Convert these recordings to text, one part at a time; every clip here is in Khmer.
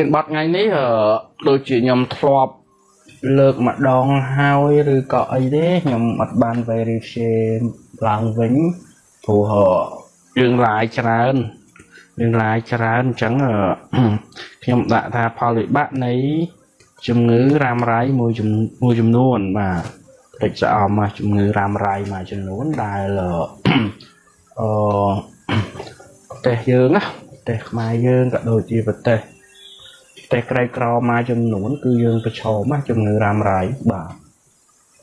ធានបត់ថ្ងៃនេះអឺដូចជាខ្ញុំធ្លាប់លើកម្ដងហើយឬក៏អីទេខ្ញុំអត់បាន verify ឡើងវិញព្រោះរឿងឡាយច្រើនរឿងឡាយច្រើនអញ្ចឹងខ្ញុំដាក់ថាផលវិបាកនៃជំងឺរ៉ាំរ៉ៃមួយមួយចំនួនបាទតិចស្អមមកជំងឺរ៉ាំរ៉ៃមួយចំនួនដែលអឺប្រទេសយើងណាប្រទេសខ្មែរយើងក៏ដូចជាប្រទេស ប្រទេសក្រីក្រមួយចំនួន គឺយើងប្រឈមណាជំងឺរ៉ាំរ៉ៃបាទ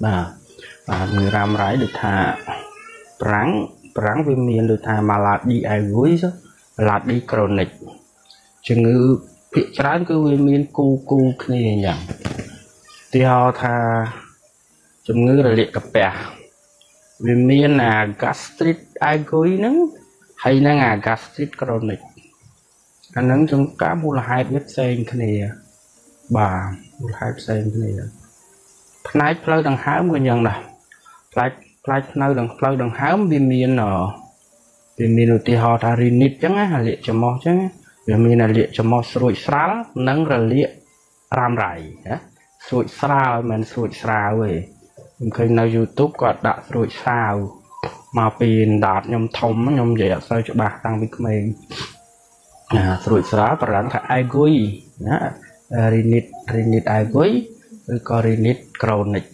បាទបាទជំងឺរ៉ាំរ៉ៃដូចថាប្រាំងប្រាំងវាមានដូចថា malady aiguë malady chronic ជំងឺភាគច្រើនគឺវាមានគូគូគ្នាអញ្ចឹងទីហៅថាជំងឺរលាកកាពះវាមានអា gastric aiguë ហ្នឹងហើយនឹងអា gastric chronic អាហ្នឹងចំការមូលហេតុវាផ្សេងគ្នាបាទមូលហេតុផ្សេងគ្នាផ្នែកផ្លូវដង្ហើមក៏យ៉ាងដែរផ្នែកផ្នែកផ្លូវដង្ផ្លូវដង្ហើមវាមានវាមានឧទាហរណ៍ថា rinit អញ្ចឹងណាលាកច្រមុះអញ្ចឹងវាមានរលាកច្រមុះស្រួចស្រាលនិងរលាករ៉ាំរ៉ៃណាស្រួចស្រាលមិនស្រួចស្រាវទេខ្ញុំឃើញនៅ YouTube គាត់ដាក់ស្រួចស្រាវមកពីដាតខ្ញុំធំខ្ញុំនិយាយអត់សូវច្បាស់តាំងពីក្មេង ណាស្រួចស្រាលប្រហែលថា aiguë ណា rinit rinit aiguë ឬក៏ rinit chronic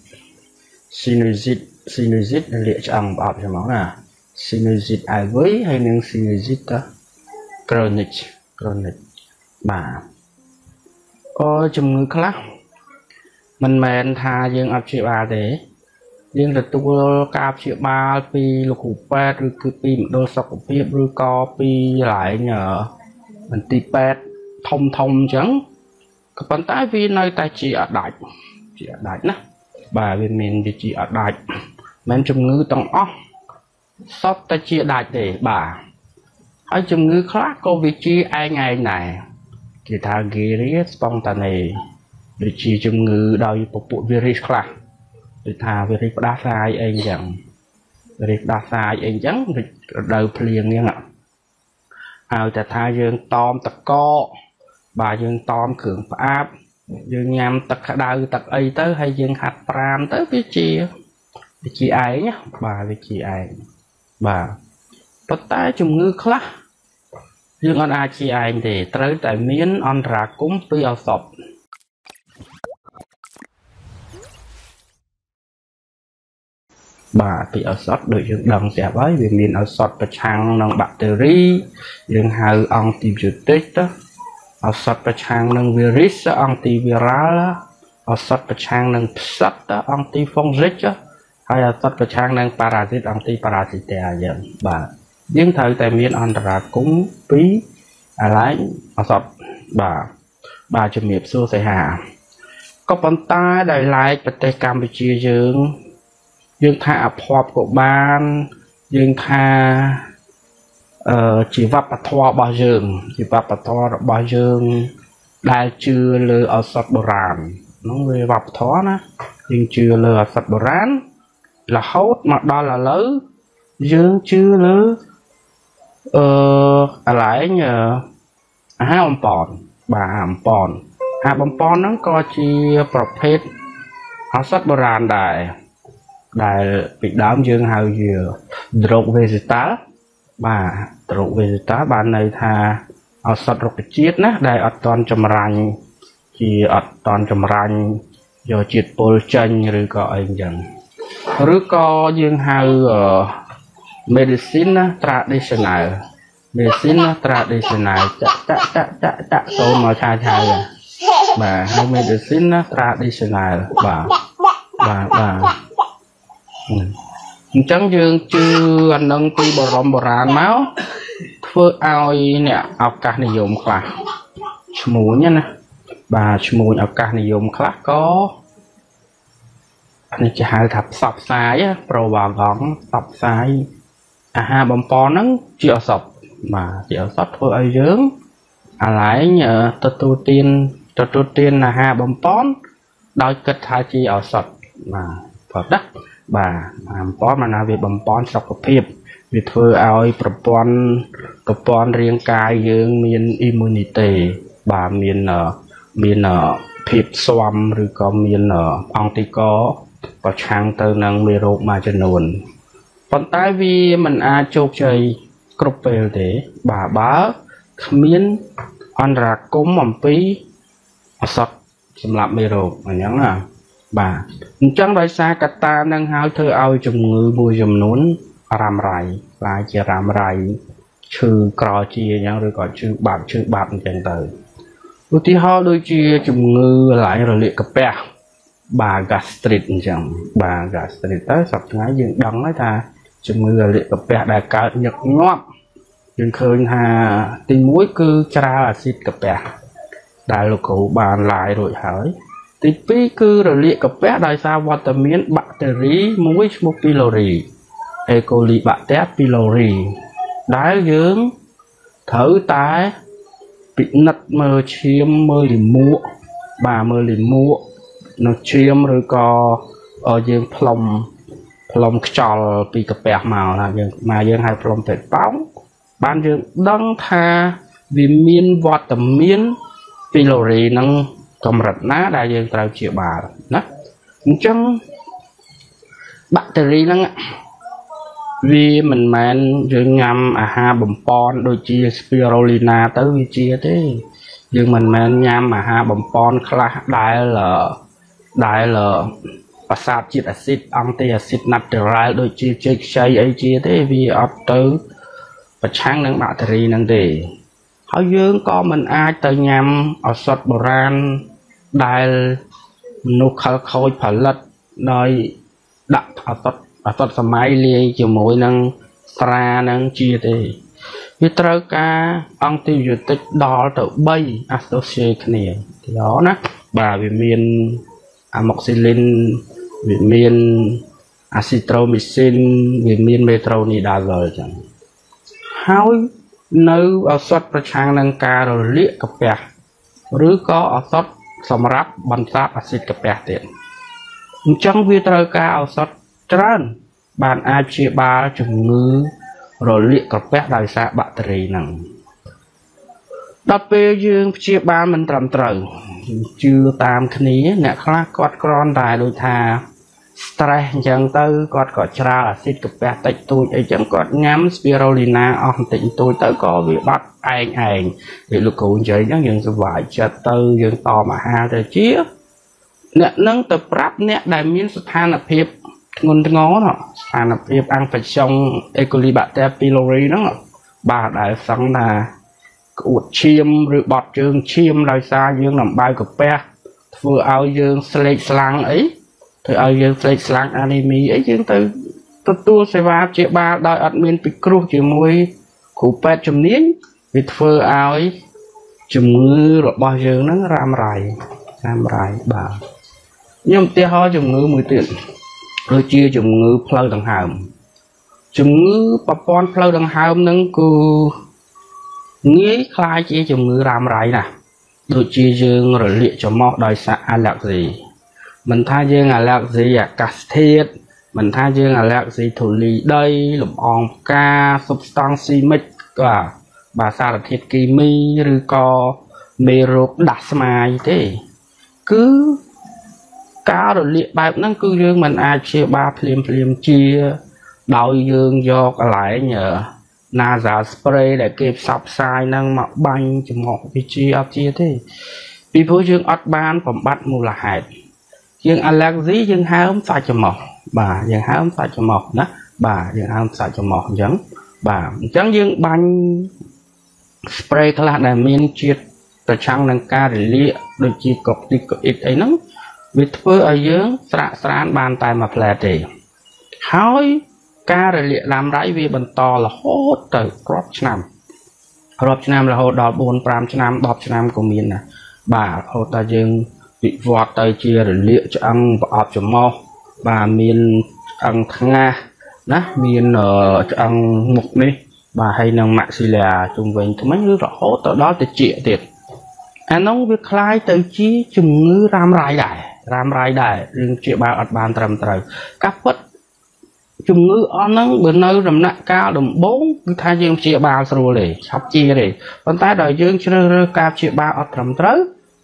sinusite sinusite លាកឆ្អឹងប្រអប់ច្រមុះណា sinusite aiguë ហើយនិង sinusite chronic chronic បាទអូជំងឺខ្លះមិនមែនថាយើងអត់ព្យាបាលទេយើងទទួលការព្យាបាលពីលោកគ្រូពេទ្យឬគឺពីមណ្ឌលសុខភាពឬក៏ពីកន្លែង មន្ទីរពេទ្យធំធំអញ្ចឹងក៏ប៉ុន្តែវានៅតែជាអដាច់ជាអដាច់ណាបាទវាមានវាជាអដាច់មិនជំងឺទាំងអស់សតតែជាដាច់ទេបាទហើយជំងឺខ្លះក៏វាជាឯងឯងដែរគេថា Giria spontanea ដូចជាជំងឺដោយពពួកវីរុសខ្លះដូចថាវីរុសផ្ដាសាយអីអញ្ចឹងវីរុសផ្ដាសាយអីអញ្ចឹងរដូវភ្លៀងហ្នឹង ហើយតែថាយើងតមតកកបាទយើងតមគ្រឿងផ្អាប់យើងញ៉ាំទឹកក្តៅទឹកអីទៅហើយយើងហាត់ប្រាមទៅវាជាវាជាឯងបាទវាជាឯងបាទប៉ុន្តែជំងឺខ្លះយើងអត់អាចជាឯងទេត្រូវតែមានអន្តរាគមពីឱសថ បាទពីឱសថដូចយើងដឹងស្រាប់ហើយវាមានឱសថប្រឆាំងនឹងបាក់តេរីយើងហៅអង់ទីប៊ីយោទិកទៅឱសថប្រឆាំងនឹងវីរុសអង់ទីវីរ៉ាល់ឱសថប្រឆាំងនឹងផ្សិតអង់ទីហ្វុងហ្សិកហើយឱសថប្រឆាំងនឹងប៉ារ៉ាស៊ីតអង់ទីប៉ារ៉ាស៊ីតអញ្ចឹងបាទយើងត្រូវតែមានអន្តរាគមពីអាឡែងឱសថបាទបាទជំរាបសួរសៃហាក៏ប៉ុន្តែដោយឡែកប្រទេសកម្ពុជាយើង យើងថាអភ័ព្វក៏បានយើងថាអឺជីវប្បធម៌របស់យើងជីវប្បធម៌របស់យើងដែលជឿលើឱសថបុរាណនោះវាវប្បធម៌ណាយើងជឿលើឱសថបុរាណរហូតមកដល់ឥឡូវយើងជឿលើអឺកន្លែងអាហារបំពន់បាទអាហារបំពន់អាហារបំពន់ហ្នឹងក៏ជាប្រភេទឱសថបុរាណដែរ ដែលពីដើមយើងហៅជា drug vegetal បាទ drug vegetal បានន័យថាឱសថរុក្ខជាតិណាដែលអត់តន់ចម្រាញ់ជាអត់តន់ចម្រាញ់យកជាតិពុលចេញឬក៏អីអញ្ចឹងឬក៏យើងហៅ medicine traditional medicine traditional តាក់តាក់តាក់តាក់តាក់ចូលមកឆាឆាបាទហៅ medicine traditional បាទបាទបាទ អញ្ចឹងយើងជឿអានឹងពីបរមបុរាណមកធ្វើឲ្យអ្នកឱកាសនិយមខ្លះឈ្មោះណាបាទឈ្មោះឱកាសនិយមខ្លះក៏នេះគេហៅថាផ្សព្វផ្សាយប្រវ៉ាកងផ្សព្វផ្សាយអាហារបំពន់ហ្នឹងជាអសពបាទជាអសពធ្វើឲ្យយើងអាឡែងទទួលទានទទួលទានអាហារបំពន់ដោយគិតថាជាអសពបាទព្រោះដែរ បាទបំពន់មកណាវាបំពន់សុខភាពវាធ្វើឲ្យប្រព័ន្ធប្រព័ន្ធរាងកាយយើងមាន immunity បាទមានមានភាពស្វំឬក៏មានអង្គតិកប្រឆាំងទៅនឹងមេរោគមួយចំនួនប៉ុន្តែវាមិនអាចជោគជ័យគ្រប់ពេលទេបាទបើគ្មានអន្តរាគមអំពីអសត់សម្រាប់មេរោគអញ្ចឹងណា បាទអញ្ចឹងដោយសារកត្តានឹងហើយធ្វើឲ្យជំងឺមួយចំនួនរ៉ាំរ៉ៃខ្លាយជារ៉ាំរ៉ៃឈឺក្រជាអញ្ចឹងឬក៏ឈឺបាត់ឈឺបាត់អញ្ចឹងទៅឧទាហរណ៍ដូចជាជំងឺឡាយរលាកកាពះបាទ gastric អញ្ចឹងបាទ gastric ទៅសប្តាហ៍យើងដឹងហើយថាជំងឺរលាកកាពះដែលកើតញឹកញាប់យើងឃើញថាទី1គឺច្រាលអាស៊ីតកាពះដែលលោកគ្រូបានឡាយរួចហើយ ទី2គឺរលាកកាពះដោយសារវត្តមានបាក់តេរីមួយឈ្មោះ pylori E. coli bacteria pylori ដែលយើងត្រូវតែពិនិត្យមើលឈាមមើលលិមួកបាទមើលលិមួកនៅឈាមឬក៏យើងផ្លុំផ្លុំខ្យល់ពីកាពះមកណាយើងមកយើងហៅផ្លុំពេទ្យប៉ោងបានយើងដឹងថាវាមានវត្តមានពីឡូរីនឹង កម្រិតណាដែលយើងត្រូវជាបាលណាអញ្ចឹងបាក់តេរីហ្នឹងវាមិនមែនយើងញ៉ាំអាហារបំពន់ដូចជា spirulina ទៅវាជាទេយើងមិនមែនញ៉ាំអាហារបំពន់ខ្លះដែលដែលប្រសាទជាតិអាស៊ីតអង់ទីអាស៊ីតណាត់រ៉ាល់ដូចជាចេកខ្ចីអីជាទេវាអត់ទៅប្រឆាំងនឹងបាក់តេរីហ្នឹងទេហើយយើងក៏មិនអាចទៅញ៉ាំឱសថបុរាណ ដែលមនុស្សខលខូចផលិតដោយដាក់ឱសថឱសថសម័យលាយជាមួយនឹងស្រានឹងជាទេវាត្រូវការអង់ទីប៊ីយោទិកដល់ទៅ3 associate គ្នាទីហោណាបាទវាមានអាម៉ុកស៊ីលីនវាមានអាស៊ីត្រូមីស៊ីនវាមានមេត្រូនីដាហ្វលអញ្ចឹងហើយនៅឱសថប្រឆាំងនឹងការរលាកកាពះឬក៏ឱសថ សម្រាប់បន្សាបអាស៊ីតកាពះទៀតអញ្ចឹងវាត្រូវការឱសថច្រើន បានអាចព្យាបាលជំងឺរលាកកាពះដោយសារបាក់តេរីហ្នឹងដល់ពេលយើងព្យាបាលមិនត្រឹមត្រូវជឿតាមគ្នាអ្នកខ្លះគាត់ក្រនតែដូចថា stress អញ្ចឹងទៅគាត់ក៏ច្រាលអាស៊ីតកាពះតិចតួចអីចឹងគាត់ញ៉ាំ spirulina អស់បន្តិចតួចទៅក៏វាបាត់ឯងឯងពេលលោកគ្រូនិយាយអញ្ចឹងយើងសុវ័យចិត្តទៅយើងតមអាហារទៅជាអ្នកនឹងទៅប្រាប់អ្នកដែលមានស្ថានភាពធ្ងន់ធ្ងរស្ថានភាពអង្គបច្ចុង E. coli bacteria pylori ហ្នឹងបាទដែលសង្ឃថាក្អួតឈាមឬបត់ជើងឈាមដោយសារយើងដំបៅកាពះធ្វើឲ្យយើងស្លេកស្លាំងអី ធ្វើឲ្យយើងស្លេកស្លាំងអានីមីអីយើងទៅទទួលសេវាព្យាបាលដោយអត់មានពិគ្រោះជាមួយគ្រូពេទ្យជំនាញវាធ្វើឲ្យជំងឺរបស់យើងហ្នឹងរ៉ាំរ៉ៃរ៉ាំរ៉ៃបាទខ្ញុំឧទាហរណ៍ជំងឺមួយទៀតដូចជាជំងឺផ្លូវដង្ហើមជំងឺប្រព័ន្ធផ្លូវដង្ហើមហ្នឹងគឺងាយคล้ายជាជំងឺរ៉ាំរ៉ៃណាស់ដូចជាយើងរលាកច្រមុះដោយសារ allergy មិនថាយើង allergy អាកាសធាតុមិនថាយើង allergy ធូលីដីលំអងផ្កា substance chimic ក៏បាទសារធាតុគីមីឬក៏មេរោគដាស់ស្មាយទេ គឺការរលាកបែបហ្នឹងគឺយើងមិនអាចព្យាបាលភ្លាមភ្លាមជា ដោយយើងយកកន្លែង nasal spray ដែលគេផ្សព្វផ្សាយហ្នឹងមកបាញ់ចំហវិជាអត់ជាទេ ពីព្រោះយើងអត់បានបំបត្តិមូលហេតុ យើង allergy យើងហើមសាច់ចំហបាទយើងហើមសាច់ចំហណាបាទយើងហើមសាច់ចំហអញ្ចឹងបាទអញ្ចឹងយើងបាញ់ spray ខ្លះដែលមានជាតិប្រឆាំងនឹងការរលាកដូចជាកុកទីកអ៊ីតអីហ្នឹងវាធ្វើឲ្យយើងស្រាក់ស្រានបានតែមួយផ្លែទេហើយការរលាកដាំរៃវាបន្តរហូតទៅរាប់ឆ្នាំរាប់ឆ្នាំរហូតដល់4 5ឆ្នាំ10ឆ្នាំក៏មានណាបាទរហូតដល់យើង វិវត្តទៅជារលាកឆ្អឹងប្រអប់ច្រមុះបាទមានឆ្អឹងថ្ងាសណាមានឆ្អឹងមុខនេះបាទហើយនឹងម៉ាក់ស៊ីឡាជុំវិញថ្មិញឬរហូតទៅដល់តិចទៀតអានោះវាคล้ายទៅជាជំងឺរ៉ាំរ៉ៃដែររ៉ាំរ៉ៃដែររឿងជាបាលអត់បានត្រឹមត្រូវការពិត ជំងឺអស់ហ្នឹងបើនៅដំណាក់កាលដំបូងគឺថាយើងព្យាបាលស្រួលទេឆាប់ជាទេប៉ុន្តែដល់យើងជ្រើសរើសការព្យាបាលអត់ត្រឹមត្រូវ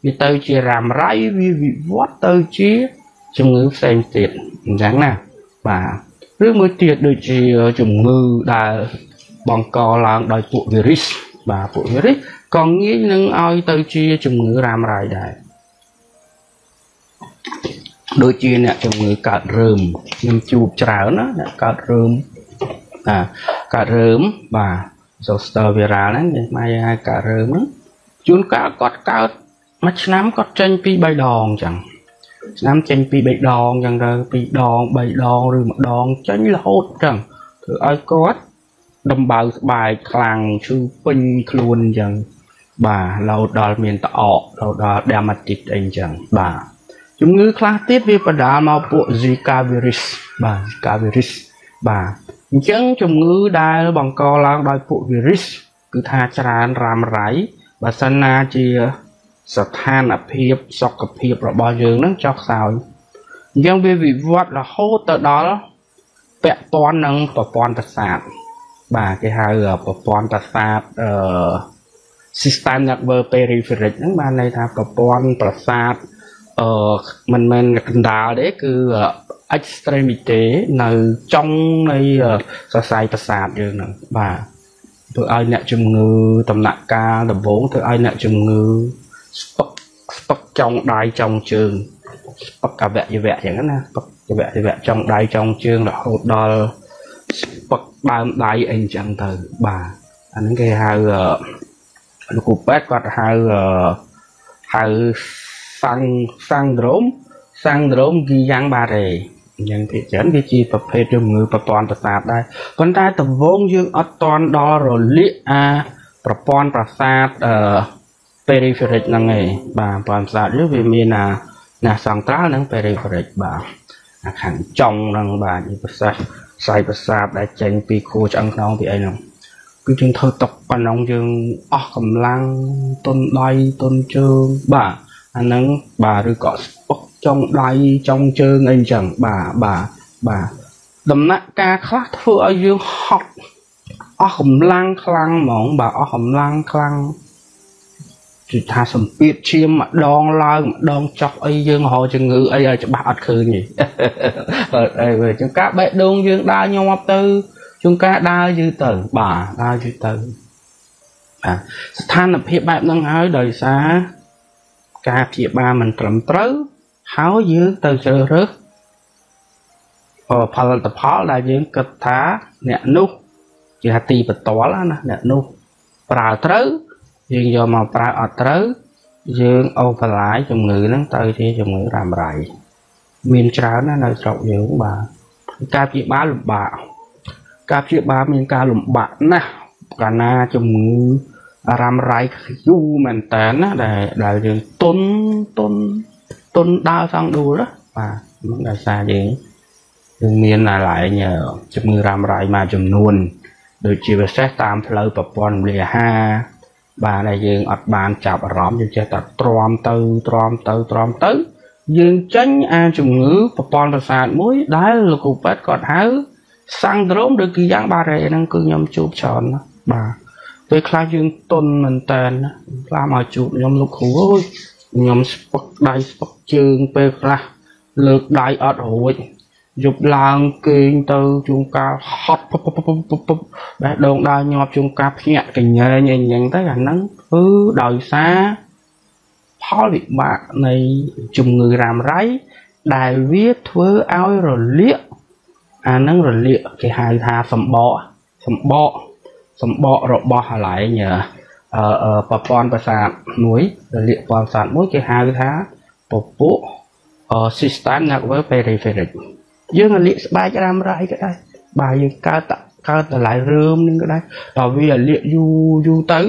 វាទៅជារ៉ាំរ៉ៃវាវិវត្តទៅជាជំងឺផ្សេងទៀតអញ្ចឹងណាបាទឬមួយទៀតដូចជាជំងឺដែលបង្កឡើងដោយពួក virus បាទពួក virus ក៏ងាយនឹងឲ្យទៅជាជំងឺរ៉ាំរ៉ៃដែរដូចជាអ្នកជំងឺកើតរើមខ្ញុំជួបច្រើនណាអ្នកកើតរើមអាកើតរើមបាទ zoster viral ហ្នឹងនិយាយមកហៅកើតរើមហ្នឹងជួនកាលគាត់កើត មួយឆ្នាំគាត់ចេញពី3ដងអញ្ចឹងឆ្នាំចេញពី3ដងអញ្ចឹងទៅ2ដង3ដងឬម្ដងចេញរហូតអញ្ចឹងធ្វើឲ្យគាត់ដំបៅស្បែកខ្លាំងឈឺពេញខ្លួនអញ្ចឹងបាទរហូតដល់មានតអករហូតដល់ dermatitis អីអញ្ចឹងបាទជំងឺខ្លះទៀតវាបណ្ដាលមកពួក Zika virus បាទ Zika virus បាទអញ្ចឹងជំងឺដែលបង្កឡើងដោយពួក virus គឺថាច្រើនរ៉ាំរ៉ៃបើសិនណាជា ស្ថានភាពសុខភាពរបស់យើងនឹងចុះខ្សោយអញ្ចឹងវាវិវត្តរហូតទៅដល់ពាក់ព័ន្ធនឹងប្រព័ន្ធប្រសាទបាទគេហៅប្រព័ន្ធប្រសាទអឺ system nervous peripheral ហ្នឹងបានន័យថាប្រព័ន្ធប្រសាទអឺមិនមែនកណ្ដាលទេគឺ extremity នៅចុងនៃសរសៃប្រសាទយើងហ្នឹងបាទធ្វើឲ្យអ្នកជំងឺដំណាក់កាលដំបូងធ្វើឲ្យអ្នកជំងឺ ស្ពឹកស្ពឹកចុងដៃចុងជើងស្ពឹកអវយវៈយ៉ាងណាស្ពឹកអវយវៈចុងដៃចុងជើងរហូតដល់ស្ពឹកដើមដៃអីចឹងទៅបាទអាហ្នឹងគេហៅលោកគ្រូពេទ្យគាត់ហៅហៅសាំងសាំងដ្រូមសាំងដ្រូមគីយ៉ាងបារេអញ្ចឹងភាគច្រើនវាជាប្រភេទជំងឺប្រព័ន្ធប្រសាទដែរប៉ុន្តែដំបូងយើងអត់តន់ដល់រលាកអាប្រព័ន្ធប្រសាទអឺ peripheral ហ្នឹងឯងបាទប្រព័ន្ធប្រសាទយើងវាមានអាណាសង្ត្រាល់និង peripheral បាទអាខាងចុងហ្នឹងបាទជាប្រសាទខ្សែប្រសាទដែលចេញពីខួរឆ្អឹងខ្នងពីអីហ្នឹងគឺយើងធ្វើຕົកប៉ុណ្ណឹងយើងអស់កម្លាំងទុនដៃទុនជើងបាទអាហ្នឹងបាទឬក៏ស្ពុកចុងដៃចុងជើងអីអញ្ចឹងបាទបាទបាទដំណាក់កាលខ្លះធ្វើឲ្យយើងហត់អស់កម្លាំងខ្លាំងហ្មងបាទអស់កម្លាំងខ្លាំង គឺថាសម្ពាធឈាមម្ដងឡើងម្ដងចុះអីយើងរកជំងឺអីឲ្យច្បាស់អត់ឃើញទេអីវាជាងការបេះដូងយើងដើរញាប់ទៅជួនកាលដើរយឺទៅបាទដើរយឺទៅបាទស្ថានភាពបែបហ្នឹងហើយដោយសារការព្យាបាលមិនត្រឹមត្រូវហើយយើងទៅជ្រើសរើសផលិតផលដែលយើងគិតថាអ្នកនោះជាទីបន្ទាល់ណាអ្នកនោះប្រើត្រូវ យើងយកមកប្រើអត់ត្រូវយើងអូបឡាយជំងឺហ្នឹងទៅជាជំងឺរ៉ាំរ៉ៃមានច្រើនណាស់នៅស្រុកយើងបាទការព្យាបាលលំបាកការព្យាបាលមានការលំបាកណាស់កាលណាជំងឺរ៉ាំរ៉ៃយូរមែនតើណាដែលដែលយើងទុនទុនទុនដើរសងដួលបាទមិនដោយសារយើងយើងមានអាឡែងជំងឺរ៉ាំរ៉ៃមួយចំនួន ដូចជាពិសេសតាមផ្លូវប្រព័ន្ធរំលាយអាហារ បាទដែលយើងអត់បានចាប់អារម្មណ៍យើងចេះតែទ្រាំទៅទ្រាំទៅទ្រាំទៅ យើងចេញអាជំងឺប្រព័ន្ធប្រសាទមួយដែលលោកគ្រូពេទ្យគាត់ហៅសាំងដ្រូមឬគឺយ៉ាងបារ៉េហ្នឹងគឺខ្ញុំជួបច្រើនណាបាទពេលខ្លះយើងតុនមែនតើខ្លះមកជួបខ្ញុំលោកគ្រូអើយខ្ញុំស្ពឹកដៃស្ពឹកជើងពេលខ្លះលើកដៃអត់រួច យប់ឡើងគេងទៅជួងកាលហត់ពុបពុបពុបពុបពុបបេះដូងដើរញាប់ជួងកាលភ្ញាក់កញែងអីចឹងទៅអាហ្នឹងគឺដោយសារផលវិបាកនៃជំងឺរ៉ាំរ៉ៃដែលវាធ្វើឲ្យរលាកអាហ្នឹងរលាកគេហៅថាសម្បកសម្បកសម្បករបស់កន្លែងអឺប្រព័ន្ធប្រសាទមួយរលាកប្រព័ន្ធប្រសាទមួយគេហៅថាពពួក system nervous peripheral យើងលាកស្បែករ៉ាំរ៉ៃក៏ដែរបាទយើងកើតកើតតម្លៃរើមនឹងក៏ដែរដល់វាលាកយូរយូរទៅ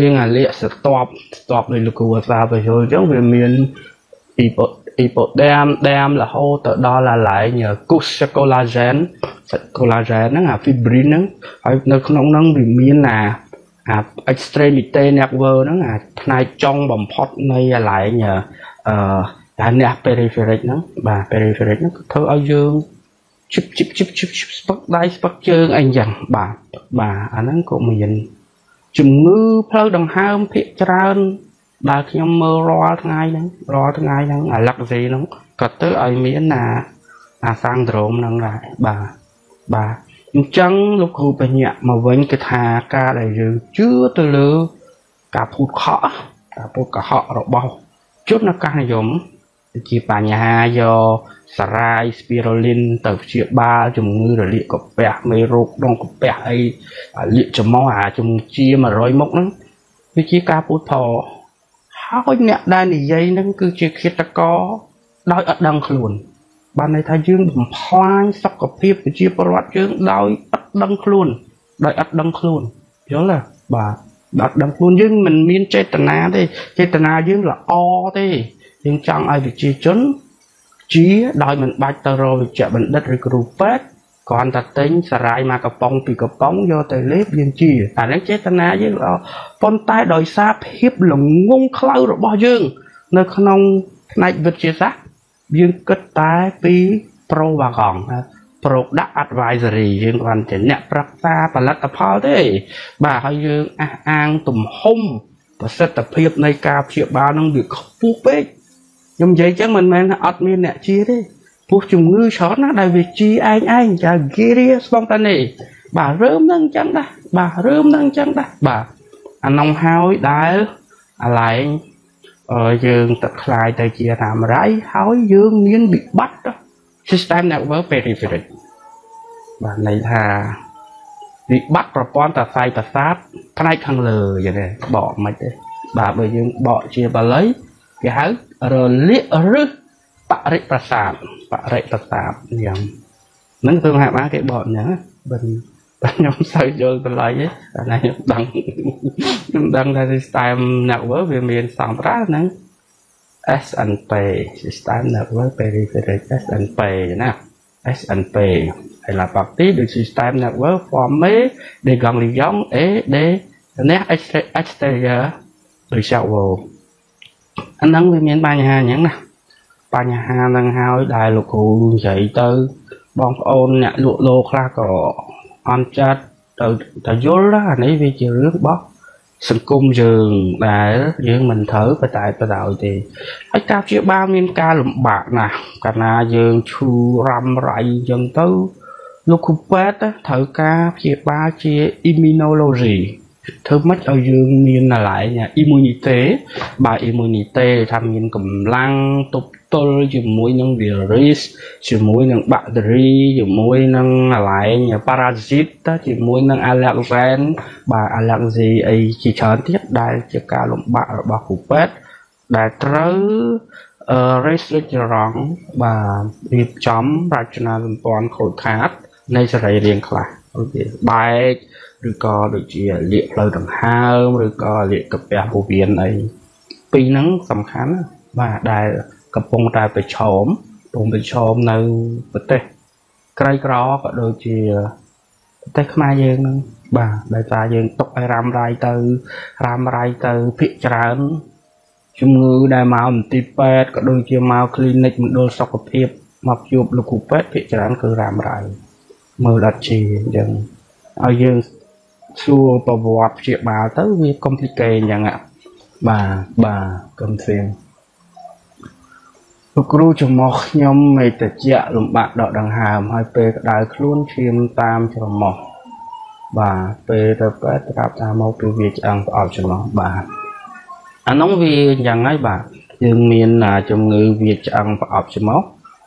យើងអាលាកស្ទាប់ស្ទាប់ដោយលោកគ្រូអាសាបញ្ចូលអញ្ចឹងវាមានអ៊ីប៉ូអ៊ីប៉ូដាមដាមរហូតទៅដល់អាឡែងគូសកូឡាហ្សែនកូឡាហ្សែនហ្នឹងអា fibrin ហ្នឹងហើយនៅក្នុងហ្នឹងវាមានអាអា extremity nerve ហ្នឹងអាផ្នែកចុងបំផុតនៃអាឡែងអឺ តែអ្នក peripheral ហ្នឹងបាទ peripheral ហ្នឹងធ្វើឲ្យយើងជិបជិបជិបជិបជិបស្ពឹកដៃស្ពឹកជើងអីចឹងបាទបាទអាហ្នឹងក៏មានជំងឺផ្លូវដង្ហើមភាកច្រើនដែលខ្ញុំមើលរាល់ថ្ងៃហ្នឹងរាល់ថ្ងៃហ្នឹងអាលក្ខស៊ីហ្នឹងក៏ទៅឲ្យមានណាអាសាំងដ្រូមហ្នឹងដែរបាទបាទអញ្ចឹងលោកគ្រូបញ្ញាមកវិញគឺថាការដែលយើងជឿទៅលើ ការភូតខកការភូតកុហករបស់ជនអាកាសនិយម ជាបញ្ហាយកសារ៉ាយស្ពីរូលីនទៅព្យាបាលជំងឺរលាកកាពះមេរោគដងកាពះអីលាកច្រមុះអាជំជា100មុខហ្នឹងវាជាការពូតផលហើយអ្នកដែលនិយាយហ្នឹងគឺជាឃាតករដោយអត់ដឹងខ្លួនបានន័យថាយើងបំផ្លាញសុខភាពប្រជាពលរដ្ឋយើងដោយអត់ដឹងខ្លួនដោយអត់ដឹងខ្លួនយល់ទេបាទអត់ដឹងខ្លួនយើងមិនមានចេតនាទេចេតនាយើងល្អទេ យើងចង់ឲ្យប្រជាជនជាដោយមិនបាច់ទៅរកវិជ្ជបណ្ឌិតឬគ្រូពេទ្យគ្រាន់តែទិញសារាយមកកំប៉ុងពីកំប៉ុងយកទៅលេបយើងជាអានេះចេតនាយើងល្អប៉ុន្តែដោយសារភាពល្ងងខ្លៅរបស់យើង នៅក្នុងផ្នែកវិទ្យាសាស្ត្រយើងគិតតែពី pro វ៉ាកង product advisory យើងគ្រាន់តែអ្នកប្រឹក្សាផលិតផលទេបាទហើយយើងអះអាងទំហំប្រសិទ្ធភាពនៃការព្យាបាលនឹងវាខ្ពស់ពេក ខ្ញុំនិយាយចឹងមិនមែនថាអត់មានអ្នកជាទេពោះជំងឺច្រើនណាស់ដែលវាជាឯងឯងចាហ្គីរីស្បង់តានេះបាទរើមនឹងចឹងដែរបាទរើមនឹងចឹងដែរបាទអានំហើយដែលអាឡែងយើងទឹកខ្លាយទៅជារ៉ាមរៃហើយយើងមានវិបត្តិ system network peripheral បាទន័យថាវិបត្តិប្រព័ន្ធតសៃប្រសាទផ្នែកខាងលើយ៉ាងនេះបកមិនទេបាទបើយើងបកជាបាលីគេហៅ រលាកឬបរិប្រសាទបរិប្រសាទយ៉ាងហ្នឹងគឺហាក់បានគេបកអញ្ចឹងបិណ្ឌតែខ្ញុំសូវយល់តម្លៃទេតែខ្ញុំដឹងខ្ញុំដឹងថា system network វាមានសង្ត្រាហ្នឹង SNP system network peripheral SNP ណា SNP hay là partie du système network formé des ganglions et des nerfs extérieurs du cerveau អាហ្នឹងវាមានបញ្ហាអញ្ចឹងណាបញ្ហាហ្នឹងហើយដែលលោកគ្រូនិយាយទៅបងប្អូនអ្នកលក់លោខ្លះក៏អន់ចិត្តទៅតែយល់ថាអានេះវាជារឿងរបស់សង្គមយើងដែលយើងមិនត្រូវបតែបដោយទេហើយការព្យាបាលមានការលំបាកណាស់កាលណាយើងឈឺរ៉ាំរៃអញ្ចឹងទៅលោកគ្រូពេទ្យត្រូវការព្យាបាលជា immunology ធ្វើម៉េចឲ្យយើងមានកន្លែង immunity បើ immunity ថាមានកម្លាំងទប់ទល់ជាមួយនឹង virus ជាមួយនឹង bacteria ជាមួយនឹងកន្លែង parasite ជាមួយនឹង allergen បាទ allergy អីជាច្រើនទៀតដែលជាការលំបាករបស់គ្រូពេទ្យដែលត្រូវ restrict បាទរៀបចំរចនាសម្ព័ន្ធខូចខាតនៃសរីរាង្គខ្លះដូចជាបែក ឬក៏ដូចជាលាកផ្លូវដង្ហើមឬក៏លាកកាពះពោះវៀនអីពីរហ្នឹងសំខាន់បាទដែលកំពុងតែប្រឈមកំពុងប្រឈមនៅប្រទេសក្រីក្រក៏ដូចជាប្រទេសខ្មែរយើងហ្នឹងបាទដោយសារយើងຕົកឲ្យរ៉ាំរ៉ៃទៅរ៉ាំរ៉ៃទៅភិកច្រើនជំងឺដែលមកមន្ទីរពេទ្យក៏ដូចជាមក clinic មណ្ឌលសុខភាពមកជួបលោកគ្រូពេទ្យភិកច្រើនគឺរ៉ាំរ៉ៃមើលអត់ជាអញ្ចឹងឲ្យយើង សួរប្រវត្តិព្យាបាលទៅវា complicated អញ្ចឹងបាទបាទកុំធៀងលោកគ្រូចំមោះខ្ញុំមេតជាលំបាកដកដង្ហើមហើយពេលក្តៅខ្លួនឈាមតាមច្រមុះបាទពេលទៅពេទ្យប្រាប់ថាមកពីវាឆ្អឹងប្រអប់ច្រមុះបាទអានោះវាអញ្ចឹងហើយបាទយើងមានជំងឺវាឆ្អឹងប្រអប់ច្រមុះ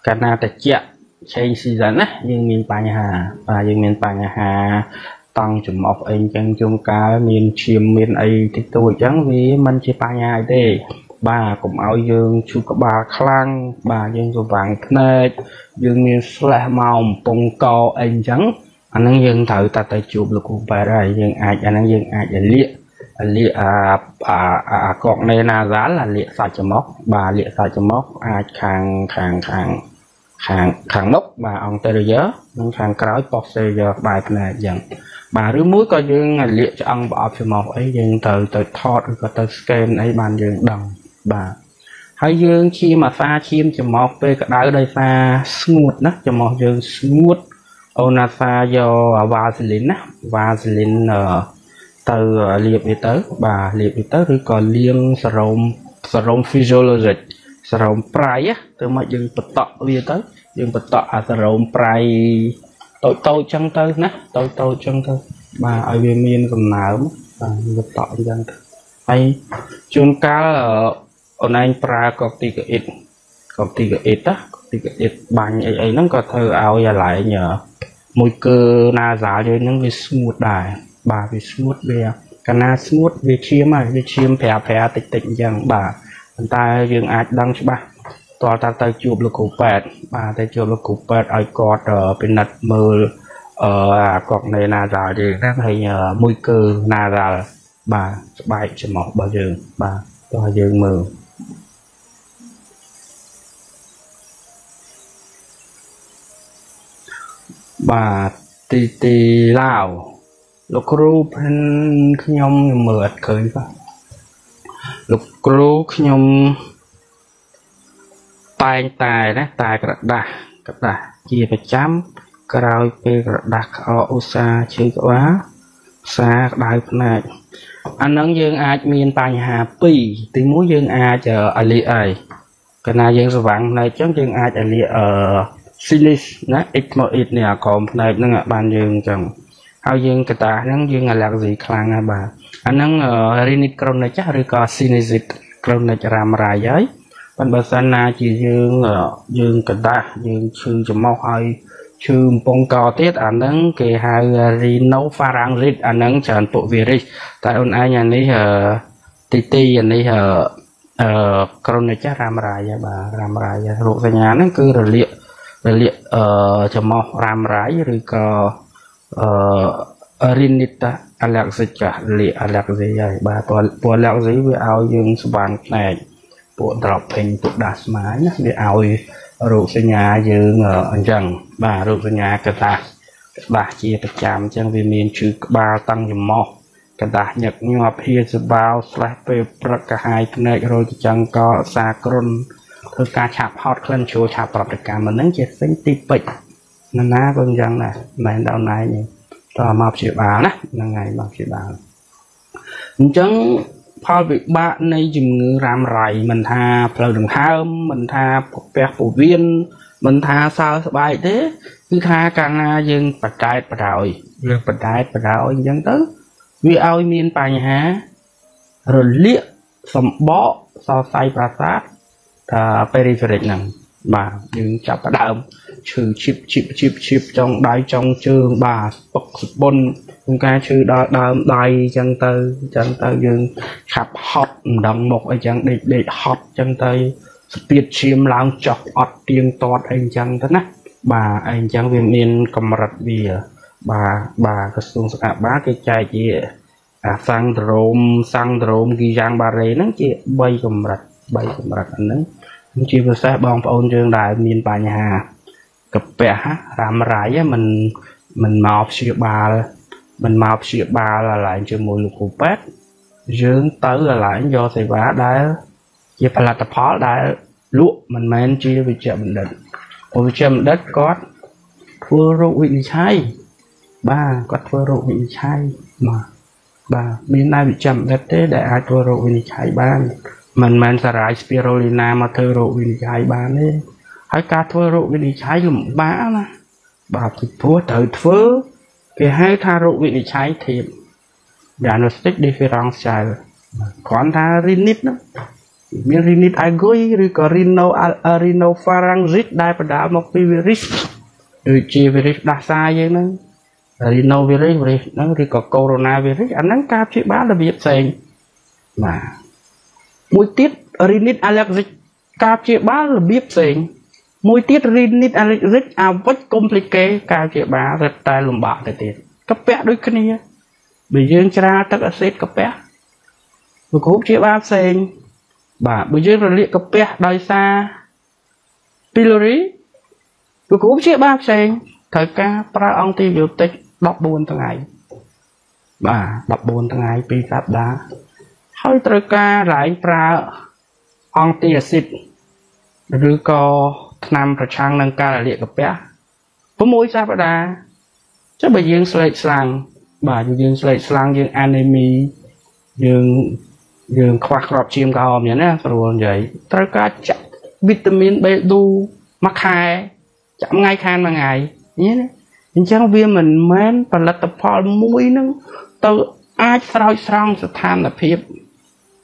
កាលណាតិច change season ណាយើងមានបញ្ហាបាទយើងមានបញ្ហា តង់ចំអុកអីអញ្ចឹងជួនកាលមានឈាមមានអីតិចតួចអញ្ចឹងវាមិនជាបញ្ហាអីទេ បាទកុំឲ្យយើងឈឺក្បាលខ្លាំងបាទយើងស្វាងភ្នែកយើងមាន slash មកកំពង់កអីអញ្ចឹងអាហ្នឹងយើងត្រូវតែទៅជួបលោកគ្រូពេទ្យហើយយើងអាចអាហ្នឹងយើងអាចលាកលាកអាអាកកណេណាហ្សាល់អាលាកសាច់ច្រមុះបាទលាកសាច់ច្រមុះអាចខាងខាងខាងខាងខាងមុខបាទ anterior និងខាងក្រោយ posterior ក្បែរភ្នែកអញ្ចឹង បាទឬមួយក៏យើងលាកឆ្អឹងប្រអប់ច្រមុះអីយើងទៅទៅថតឬក៏ទៅ scan អីបានយើងដឹងបាទហើយយើងឈាមអាសាឈាមច្រមុះពេលក្តៅដោយសារស្ងួតណាច្រមុះយើងស្ងួតអូនអាសាយកវ៉ាសេលីនណាវ៉ាសេលីនទៅលាបវាទៅ បាទលាបវាទៅឬក៏លាងសរោមសរោម physiologic សរោមប្រៃទៅមកយើងបតក់វាទៅ យើងបតក់អាសរោមប្រៃ តូចតូចចឹងទៅណាតូចតូចចឹងទៅបាទឲ្យវាមានសំណើមបាទបតក់អញ្ចឹងទៅហើយជួនកាលអូនឯងប្រើកុកទីកាអ៊ីតកុកទីកាអ៊ីតណាកុកទីកាអ៊ីតបាញ់អីអីហ្នឹងក៏ធ្វើឲ្យអាឡែងមួយគឺណាសាលយើងហ្នឹងវាស្ងួតដែរបាទវាស្ងួតវាកាលណាស្ងួតវាឈាមហើយវាឈាមប្រាប្រាតិចតិចអញ្ចឹងបាទប៉ុន្តែយើងអាចដឹងច្បាស់ តើតើទៅជួបលោកគ្រូពេទ្យបាទទៅជួបលោកគ្រូពេទ្យឲ្យគាត់ពិនិត្យមើលអឺអាកុកនៃណាសាលយើងហ្នឹងហើយមួយគឺណាសាលបាទស្បែកច្រមុះរបស់យើងបាទតោះយើងមើលបាទទីទីឡាវលោកគ្រូផិនខ្ញុំខ្ញុំមើលអត់ឃើញបាទលោកគ្រូខ្ញុំ តែងតែណាតែក្រដាស់ក្រដាស់ជាប្រចាំក្រោយពេលក្រដាស់ក្អកឧស្សាហ៍ឈឺក្បាលផ្សាក្តៅភ្នែកអានឹងយើងអាចមានបញ្ហាពីរទីមួយយើងអាចអលីអីកាលណាយើងស្វាំងភ្នែកចឹងយើងអាចអលីអឺ silis ណា ecmoid នេះអាក្រមភ្នែកហ្នឹងបានយើងចឹងហើយយើងកតាហ្នឹងយើង allergy ខ្លាំងណាស់បាទអាហ្នឹង rhinit chronic ឬក៏ sinusite chronic រ៉ាំរ៉ៃហើយ ប៉ុន្តែបើសិនណាជាយើងយើងកតាយើងឈឺច្រមុះហើយឈឺកំពង់កទៀតអាហ្នឹងគេហៅ rhinopharyngitis អាហ្នឹងច្រើនពួក virus តែអូនឯងអានេះទីទីអានេះអឺក្រុនចាស់រ៉ាំរ៉ាយបាទរ៉ាំរ៉ាយរោគសញ្ញាហ្នឹងគឺរលាករលាកអឺច្រមុះរ៉ាំរ៉ាយឬក៏អឺ rhinita allergic ចាស់រលាក allergy ហើយបាទព្រោះព្រោះ allergy វាឲ្យយើងស្វាងភ្នែក ពួក dropping ពួកដាស់ស្មាញណាវាឲ្យរោគសញ្ញាយើងអញ្ចឹងបាទរោគសញ្ញាកតាស់ក្តាស់ជាប្រចាំអញ្ចឹងវាមានឈឺក្បាលតាំងច្រមុះកតាស់ញឹកញាប់ហៀសបាវស្លេះពេលព្រឹកកាហាយភ្នែករោគចង្កសាគ្រុនធ្វើការឆាប់ហត់ក្លិនជ្រួឆាប់ប្រតិកម្មមិនហ្នឹងជាផ្សេងទីពេចណាណាក៏អញ្ចឹងដែរមិនដល់ណៃនេះតើមកព្យាបាលណាហ្នឹងហើយមកព្យាបាលអញ្ចឹង ផលវិបាកនៃជំងឺរ៉ាំរ៉ៃមិនថាផ្លូវដង្ហើមមិនថាពះពោះវៀនមិនថាសើស្បែកទេគឺថាកាលណាយើងបដែតបដោយយើងបដែតបដោយអញ្ចឹងទៅវាឲ្យមានបញ្ហារលាកសម្បកសរសៃប្រសាទថា peripheral ហ្នឹងបាទយើងចាប់ផ្ដើម ឈឺឈីបឈីបឈីបឈីបចុងដៃចុងជើងបាទពុកស្បុនក្នុងការឈឺដល់ដើមដៃអញ្ចឹងទៅអញ្ចឹងទៅយើងឆាប់ហត់ម្ដងមុខអីចឹងដេកដេកហត់អញ្ចឹងទៅស្ពាតឈាមឡើងចុះអត់ទៀងទាត់អីអញ្ចឹងទៅណាបាទអីអញ្ចឹងវាមានកម្រិតវាបាទបាទក្រសួងសុខាភិបាលគេចែកជាអាសង្ដ្រោមសង្ដ្រោមគីយ៉ាងបារេហ្នឹងជា3កម្រិត3កម្រិតហ្នឹងជាពិសេសបងប្អូនយើងដែលមានបញ្ហា កាពះរ៉ាំរ៉ៃមិនមិនមកព្យាបាលមិនមកព្យាបាលអាឡែងជាមួយលោកគ្រូពេទ្យយើងទៅអាឡែងយកសេវាដែលជាផលិតផលដែលលក់មិនមែនជាវិជ្ជាបណ្ឌិតវិជ្ជាបណ្ឌិតគាត់ធ្វើរោគវិនិច្ឆ័យបាទគាត់ធ្វើរោគវិនិច្ឆ័យបាទបាទមានតែវិជ្ជាបណ្ឌិតទេដែលអាចធ្វើរោគវិនិច្ឆ័យបានមិនមែនសារ៉ាយស្ពីរូលីណាមកធ្វើរោគវិនិច្ឆ័យបានទេ ហើយការធ្វើរោគវិនិច្ឆ័យលំបាកណាបាទពីព្រោះត្រូវធ្វើគេហៅថារោគវិនិច្ឆ័យធៀប diagnostic differential គ្រាន់ថា rinit ណាមាន rinit aigui ឬក៏ rhino rhinopharyngitis ដែលបណ្ដាលមកពី virus ដូចជា virus ដាស់សាយើងហ្នឹង rhinovirus virus ហ្នឹងឬក៏ coronavirus អាហ្នឹងការព្យាបាលរបៀបផ្សេងបាទមួយទៀត rhinit allergic ការព្យាបាលរបៀបផ្សេង មួយទៀត rhinit allergic អាវិច complicate ការព្យាបាលរឹតតែលំបាកទៅទៀតកាពះដូចគ្នាបើយើងច្រាទឹកអាស៊ីតកាពះលោកគ្រូព្យាបាលផ្សេងបាទបើយើងរលាកកាពះដោយសារ pylori លោកគ្រូព្យាបាលផ្សេងត្រូវការប្រើអង់ទីប៊ីយោទិក14ថ្ងៃបាទ14ថ្ងៃ2សប្តាហ៍ហើយត្រូវការឡើងប្រើអអង្គទីអាស៊ីតឬក៏ ថ្នាំប្រឆាំងនឹងការរលាកកាពះ6សប្តាហ៍ចុះបើយើងស្លេកស្លាំងបាទយើងស្លេកស្លាំងយើងអានេមីយើងយើងខ្វះគ្រាប់ឈាមក្រហមយ៉ាងណាស្រួលនិយាយត្រូវការចាក់វីតាមីន B2 មួយខែចាក់ថ្ងៃខានមួយថ្ងៃញ៉េណាអញ្ចឹងវាមិនមែនផលិតផលមួយនឹងទៅអាចស្រោចស្រង់ស្ថានភាព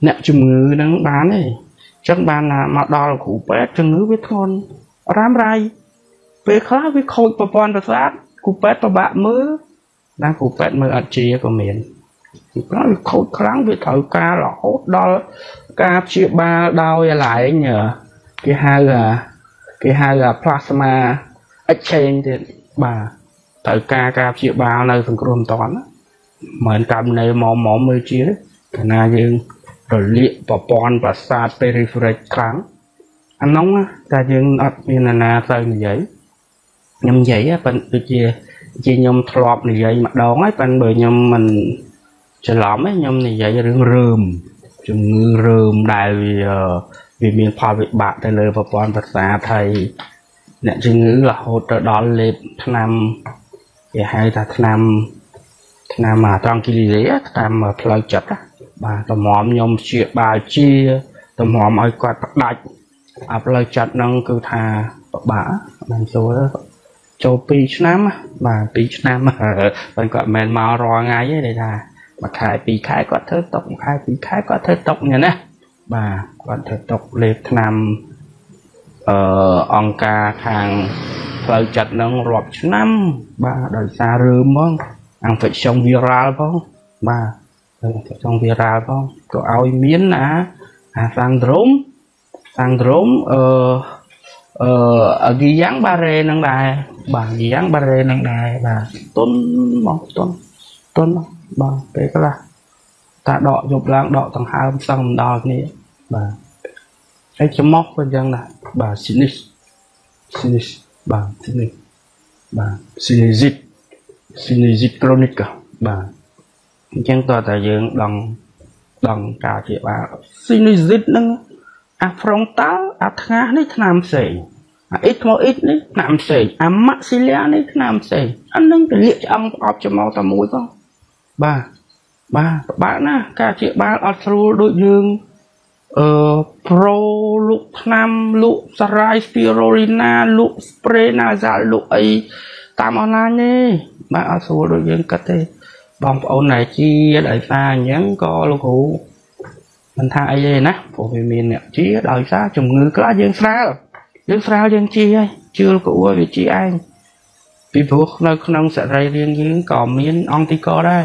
អ្នកជំងឺនឹងបានទេអញ្ចឹងបានមកដល់គ្រូពេទ្យជំងឺវាធ្ងន់ រ៉ាំរ៉ៃពេលខ្លះវាខូចប្រព័ន្ធប្រសាទគ្រូពេទ្យពិបាកមើលណាគ្រូពេទ្យមើលអត់ជាក៏មានពីព្រោះវាខូចខ្លាំងវាត្រូវការរហូតដល់ការព្យាបាលដោយអាឡែងគេហៅគេហៅ plasma exchange ទៀតបាទត្រូវការការព្យាបាលនៅសង្គ្រោះមិនតាន់មិនកម្មនៃមកមកមើលជាកាលណាយើងរលាកប្រព័ន្ធប្រសាទ peripheral ខ្លាំង អានោះតែយើងអត់មានណាទៅនិយាយខ្ញុំនិយាយប៉ុន្តែដូចជាជាខ្ញុំធ្លាប់និយាយម្ដងហើយប៉ុន្តែបើខ្ញុំមិនច្រឡំទេខ្ញុំនិយាយរឿងរើមជំងឺរើមដែលវាវាមានផលវិបាកទៅលើប្រព័ន្ធប្រសាទហើយអ្នកជំងឺរហូតទៅដល់លេបថ្នាំគេហៅថាថ្នាំថ្នាំត្រង់គីលីសេថ្នាំផ្លូវចិត្តបាទតម្រាំខ្ញុំជាបាលជាតម្រាំឲ្យគាត់ផ្ដាច់ អាផ្លូវចិត្តហ្នឹងគឺថាពិបាកបានចូលចូល2ឆ្នាំបាទ2ឆ្នាំបើគាត់មិនមែនមករាល់ថ្ងៃទេថាមួយខែពីរខែគាត់ធ្វើຕົកមួយខែពីរខែគាត់ធ្វើຕົកយ៉ាងណាបាទគាត់ធ្វើຕົកលេបថ្នាំអឺអង្គការខាងផ្លូវចិត្តនឹងរាប់ឆ្នាំបាទដោយសាររឿងហ្មង infection viral ផងបាទ infection viral ផងក៏ឲ្យមានអាអា syndrome syndrome អឺអឺហ្គីយ៉ាងបារ៉េនឹងដែរបាទហ្គីយ៉ាងបារ៉េនឹងដែរបាទទុនមកទុនទុនបាទពេលខ្លះតាដកយប់ឡើងដកដង្ហើមសឹងមិនដល់គ្នាបាទហើយច្រមុះក៏អញ្ចឹងដែរបាទ sinus sinus បាទ sinus បាទ sinusite sinusite chronic បាទអញ្ចឹងតើតាយើងដងដងការជាបាទ sinusite ហ្នឹង អា frontal អាថ្ងាសនេះថ្នាំផ្សេងអា ethmoid នេះថ្នាំផ្សេងអា maxilla នេះថ្នាំផ្សេងអានឹងទៅលាកឆ្អឹងប្រអប់ច្រមុះតែមួយផងបាទបាទពិបាកណាស់ការជាបាលអត់ស្រួលដូចយើងអឺប្រូលក់ថ្នាំលក់សារ៉ាយស្ពីរូលីណាលក់ស្ប្រេណាសាលលក់អីតាមអនឡាញទេបាទអត់ស្រួលដូចយើងគិតទេបងប្អូនដែលជាដោយសារអញ្ចឹងក៏លោកគ្រូ មិនថាអីទេណាព្រោះវាមានអ្នកជាដោយសារជំងឺខ្លះយើងស្រាលយើងស្រាលយើងជាហើយជឿលោកគ្រូវាជាឯងពីព្រោះនៅក្នុងសរីរាង្គយើងក៏មានអង់ទីកដែរ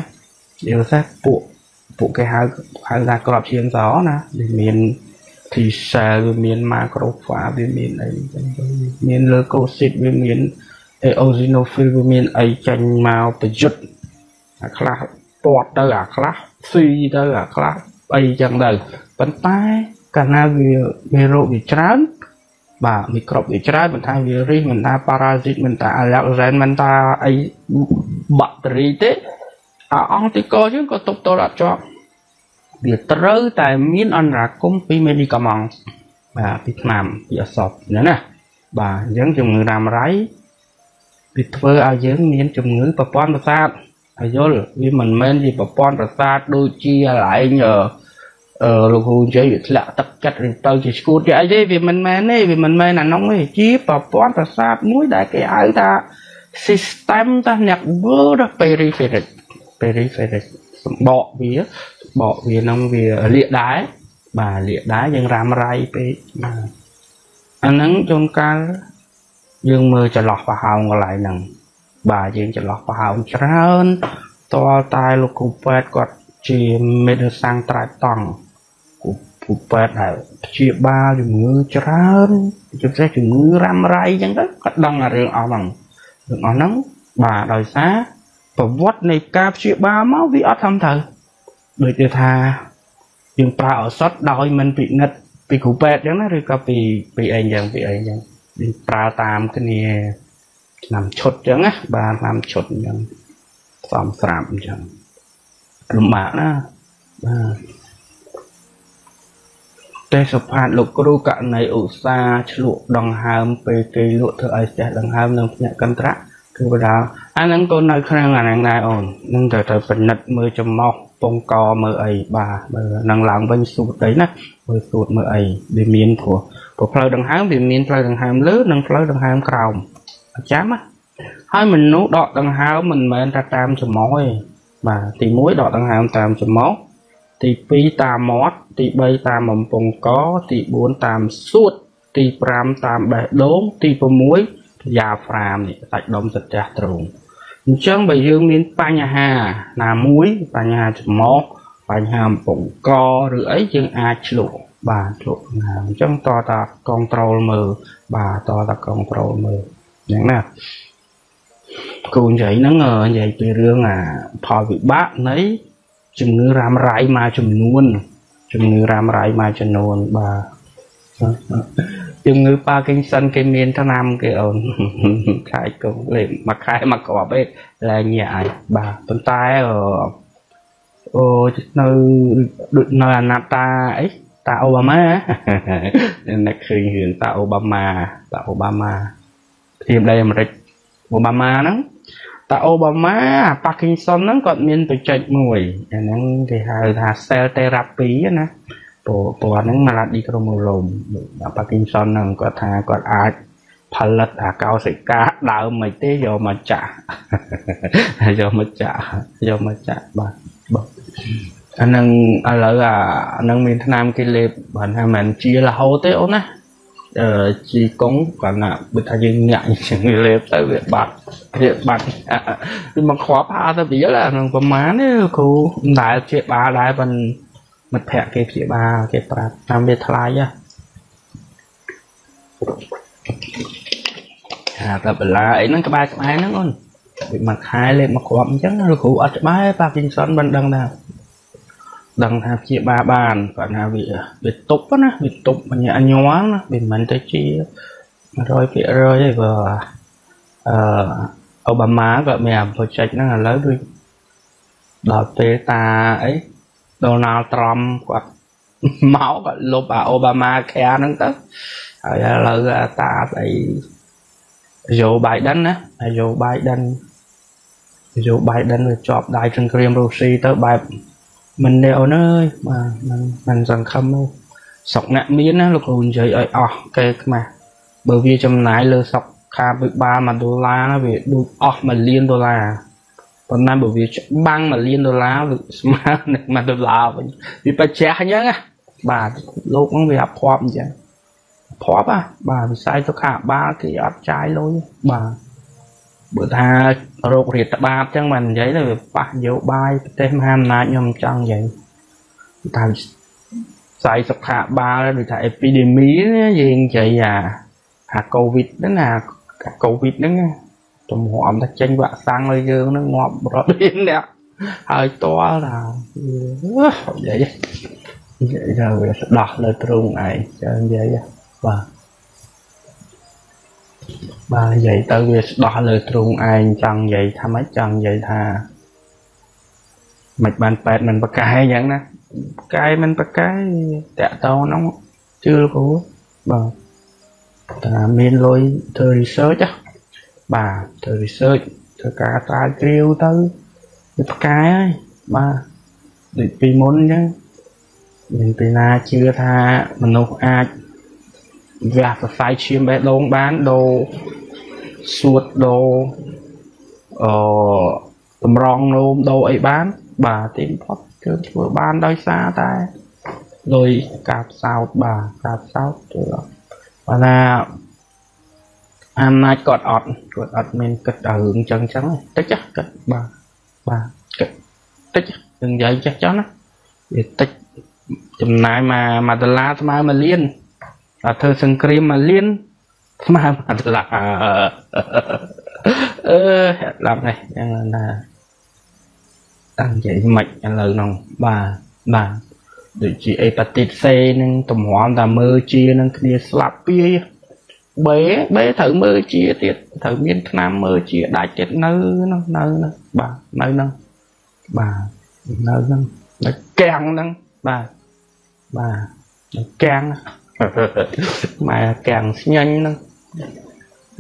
និយាយថាពួកពួកគេហៅហៅថាក្របឈាមសណាវាមាន T cell វាមាន macrophage វាមានអីចឹងមាន leukocyte វាមាន eosinophil វាមានអីចាញ់មកប្រយុទ្ធអាខ្លះពាត់ទៅអាខ្លះស៊ីទៅអាខ្លះ អីចឹងទៅប៉ុន្តែកាលណាវាមេរោគវាច្រើនបាទមីក្រូបវាច្រើនមិនថាវីរុសមិនថាប៉ារ៉ាស៊ីតមិនថាអាឡែកហ្សែនមិនថាអីបាក់តេរីទេអាអង់ទីកយើងក៏ទប់ទល់អត់ជាប់វាត្រូវតែមានអន្តរាគមពីមេឌីកាម៉ង់បាទពីថ្នាំពីអសពណាណាបាទអញ្ចឹងជំងឺរ៉ាំរ៉ៃវាធ្វើឲ្យយើងមានជំងឺប្រព័ន្ធប្រសាទហើយយល់វាមិនមែនជាប្រព័ន្ធប្រសាទដូចជាកន្លែងអឺ លោកគ្រូនិយាយវាធ្លាក់ទឹកចិត្តឬទៅជាស្គួតជាអីទេវាមិនមែនទេវាមិនមែនអានោះទេជាប្រព័ន្ធប្រសាទមួយដែលគេហៅថា system តា network peripheral peripheral សម្បកវាសម្បកវានឹងវាលាកដែរបាទលាកដែរយើងរ៉ាំរ៉ៃពេកបាទអាហ្នឹងជួនកាលយើងមើលចន្លោះប្រហោងកន្លែងហ្នឹងបាទយើងចន្លោះប្រហោងច្រើនតលតែលោកគ្រូពេទ្យគាត់ជាមេដសាំងត្រែកតង់គ្រូ ពេទ្យដែលព្យាបាលជំងឺច្រើនជាពិសេសជំងឺរ៉ាំរ៉ៃអញ្ចឹងទៅគាត់ដឹងអារឿងអស់ហ្នឹងរឿងអស់ហ្នឹងបាទដោយសារប្រវត្តិនៃការព្យាបាលមកវាអត់ធម្មតាដូចជាថាយើងប្រើឱសថដោយមិនពិនិត្យពីគ្រូពេទ្យអញ្ចឹងណាឬក៏ពីពីអីអញ្ចឹងពីអីអញ្ចឹងយើងប្រើតាមគ្នាឆ្នាំឈុតអញ្ចឹងណាបាទឆ្នាំឈុតអញ្ចឹងសំស្រាប់អញ្ចឹងលំបាកណាបាទ ទេសសុផាតលោកគ្រូករណីឧស្សាហ៍ឆ្លក់ដង្ហើមពេលគេលក់ធ្វើឲ្យស្ទះដង្ហើមនិងភ្នាក់កន្ត្រាក់គឺបដាអាហ្នឹងក៏នៅក្នុងអាហ្នឹងដែរអូននឹងត្រូវទៅពិនិត្យមើលចំមោះពងកមើលអីបាទមើលនឹងឡើងវិញសួតអីណាមើលសួតមើលអីវាមានព្រោះព្រោះផ្លូវដង្ហើមវាមានផ្លូវដង្ហើមលើនិងផ្លូវដង្ហើមក្រោមអញ្ចឹងណាហើយមនុស្សដកដង្ហើមមិនមែនតែតាមចំមោះទេបាទទី1ដកដង្ហើមតាមចំមោះ ទី2តាមមាត់ទី3តាមបំពង់កទី4តាមសួតទី5តាមបេះដូងទី6យ៉ាហ្វ្រាមនេះសាច់ដុំសត្វទ្រូងអញ្ចឹងបើយើងមានបញ្ហាណាមួយបញ្ហាច្រមុះបញ្ហាបំពង់កឬអីយើងអាចឆ្លក់បាទឆ្លក់ណាអញ្ចឹងតតាកងត្រូលមើលបាទតតាកងត្រូលមើលយ៉ាងណាគូនិយាយហ្នឹងនិយាយពីរឿងអាផលវិបាកនៃ ជំងឺរ៉ាំរ៉ៃមួយចំនួនជំងឺរ៉ាំរ៉ៃមួយចំនួនបាទជំងឺ Parkinson គេមានថ្នាំគេអូនខែកងលេមួយខែមួយគ្រាប់ឯងឡើងញាក់ហើយបាទប៉ុន្តែអូនៅដូចនៅអាណាតាអីតាអូបាម៉ាអ្នកឃើញរឿងតាអូបាម៉ាតាអូបាម៉ាព្រាមដីអាមេរិកអូបាម៉ាហ្នឹង តាអូបាម៉ាអា Parkinson ហ្នឹងគាត់មានបច្ចេកមួយអាហ្នឹងគេហៅថា cell therapy ណាព្រោះព្រោះហ្នឹង malady chromosome អា Parkinson ហ្នឹងគាត់ថាគាត់អាចផលិតអាកោសិកាដើមមិនទេយកមកចាក់យកមកចាក់យកមកចាក់បាទបាទអានឹងឥឡូវអានឹងមានថ្នាំគេលេបបើថាមិនជារហូតទេអូនណាអឺ ជីកុងគាត់ណាបើថាយើងញាក់អញ្ចឹងលេបទៅវាបាត់វាបាត់វាមកខ្វប់ហាទៅវាអានឹងប្រហែលនេះគ្រូមិនដែលជាបាលដែរប៉ុន្តែមិត្តភ័ក្ដិគេព្យាបាលគេប្រាប់តាមវាថ្លៃហ៎អាតែបន្លាអីហ្នឹងក្បែរក្បែរហ្នឹងអូនវាមួយខែលេបមកគ្រាប់អញ្ចឹងលោកគ្រូអត់ច្បាស់ទេប៉ាគីនសុនមិនដឹងថា ដឹងថាព្យាបាលបានគាត់ថាវាវាទប់ណាវាទប់អញ្ញាអញ័រណាវាមិនទៅជា100%ទេបើអឺអូបាម៉ាគាត់មានអា project ហ្នឹងឥឡូវដូចដល់ពេលតាអី Donald Trump គាត់មកគាត់លុបអាអូបាម៉ាខែហ្នឹងទៅហើយឥឡូវតាស្អី Joe Biden ណា Joe Biden Joe Biden វាជាប់ដៃសង្គ្រាមរុស្ស៊ីទៅបែប មិនទេអូនអើយបាទមិនមិនសង្ឃឹមទេស្រុកអ្នកមានណាលោកគ្រូនិយាយឲ្យអស់កែខ្មាស់បើវាចំណាយលើស្រុកខាវិបាល1ដុល្លារណាវាដូចអស់1លានដុល្លារប៉ុន្តែបើវាច្បាំង1លានដុល្លារវាស្មើនឹង1ដុល្លារវិញវាបច្ចេកអញ្ចឹងណាបាទលោកហ្នឹងវាអត់ភ័ព្វអញ្ចឹងភ័ព្វហ่ะបាទវិស័យសុខាភិបាលគេអត់ចាយលុយបាទ បើថារោគរាតត្បាតអញ្ចឹងមិននិយាយទៅវាប៉ះនយោបាយប្រទេសមហាអំណាចខ្ញុំចង់និយាយថាផ្សាយសុខាភិបាលដូចថា epidemic យើងនិយាយអាអា covid ហ្នឹងណាអា covid ហ្នឹងទំហំថាចេញវាក់សាំងលើយើងហ្នឹងងាប់រត់មានអ្នកហើយតល់ថានិយាយនិយាយថាវាស្ដោះលើទ្រូងឯងចាំនិយាយបាទ បាទនិយាយទៅវាស្ដោះលើទ្រូងឯងចង់និយាយថាម៉េចចង់និយាយថាមិនបានប៉ែតមិនប្រកែអញ្ចឹងណាប្រកែមិនប្រកែតាក់តងហ្នឹងជឿគ្រូបាទតែមានលុយធ្វើ research បាទធ្វើ research ធ្វើការស្រាវជ្រាវទៅវាប្រកែហើយបាទដូចពីមុនអញ្ចឹងមានពីណាជឿថាមនុស្សអាច វះសរសៃឈាមបេះដូងបានដូរសួតដូរអឺតម្រងនោមដូរអីបាន បាទទីបំផុតគឺធ្វើបានដោយសារតែដោយការផ្សោតបាទការផ្សោតគឺបើណាអំណាចគាត់អត់គាត់អត់មានគិតដល់រឿងចឹងចឹងតិចគិតបាទបាទគិតតិចនឹងនិយាយចេះចោះណាវាតិចចំណាយមក1ដុល្លារស្មើ1លាន ដល់ធ្វើសង្គ្រាម1លានស្មើ1ដុល្លារអឺដល់នេះយ៉ាងណាតាំងនិយាយមិនឥឡូវហ្នឹងបាទបាទដូចជាអេប៉ាទីត C នឹងតម្រាំតែមើលជានឹងគ្នាស្លាប់ពីបេបេត្រូវមើលជាទៀតត្រូវមានឆ្នាំមើលជាដាច់ទៀតនៅនោះនៅនោះបាទនៅនោះបាទនៅនោះនៅកាំងហ្នឹងបាទបាទកាំង ម៉ែកាំងស្ញាញ់ហ្នឹង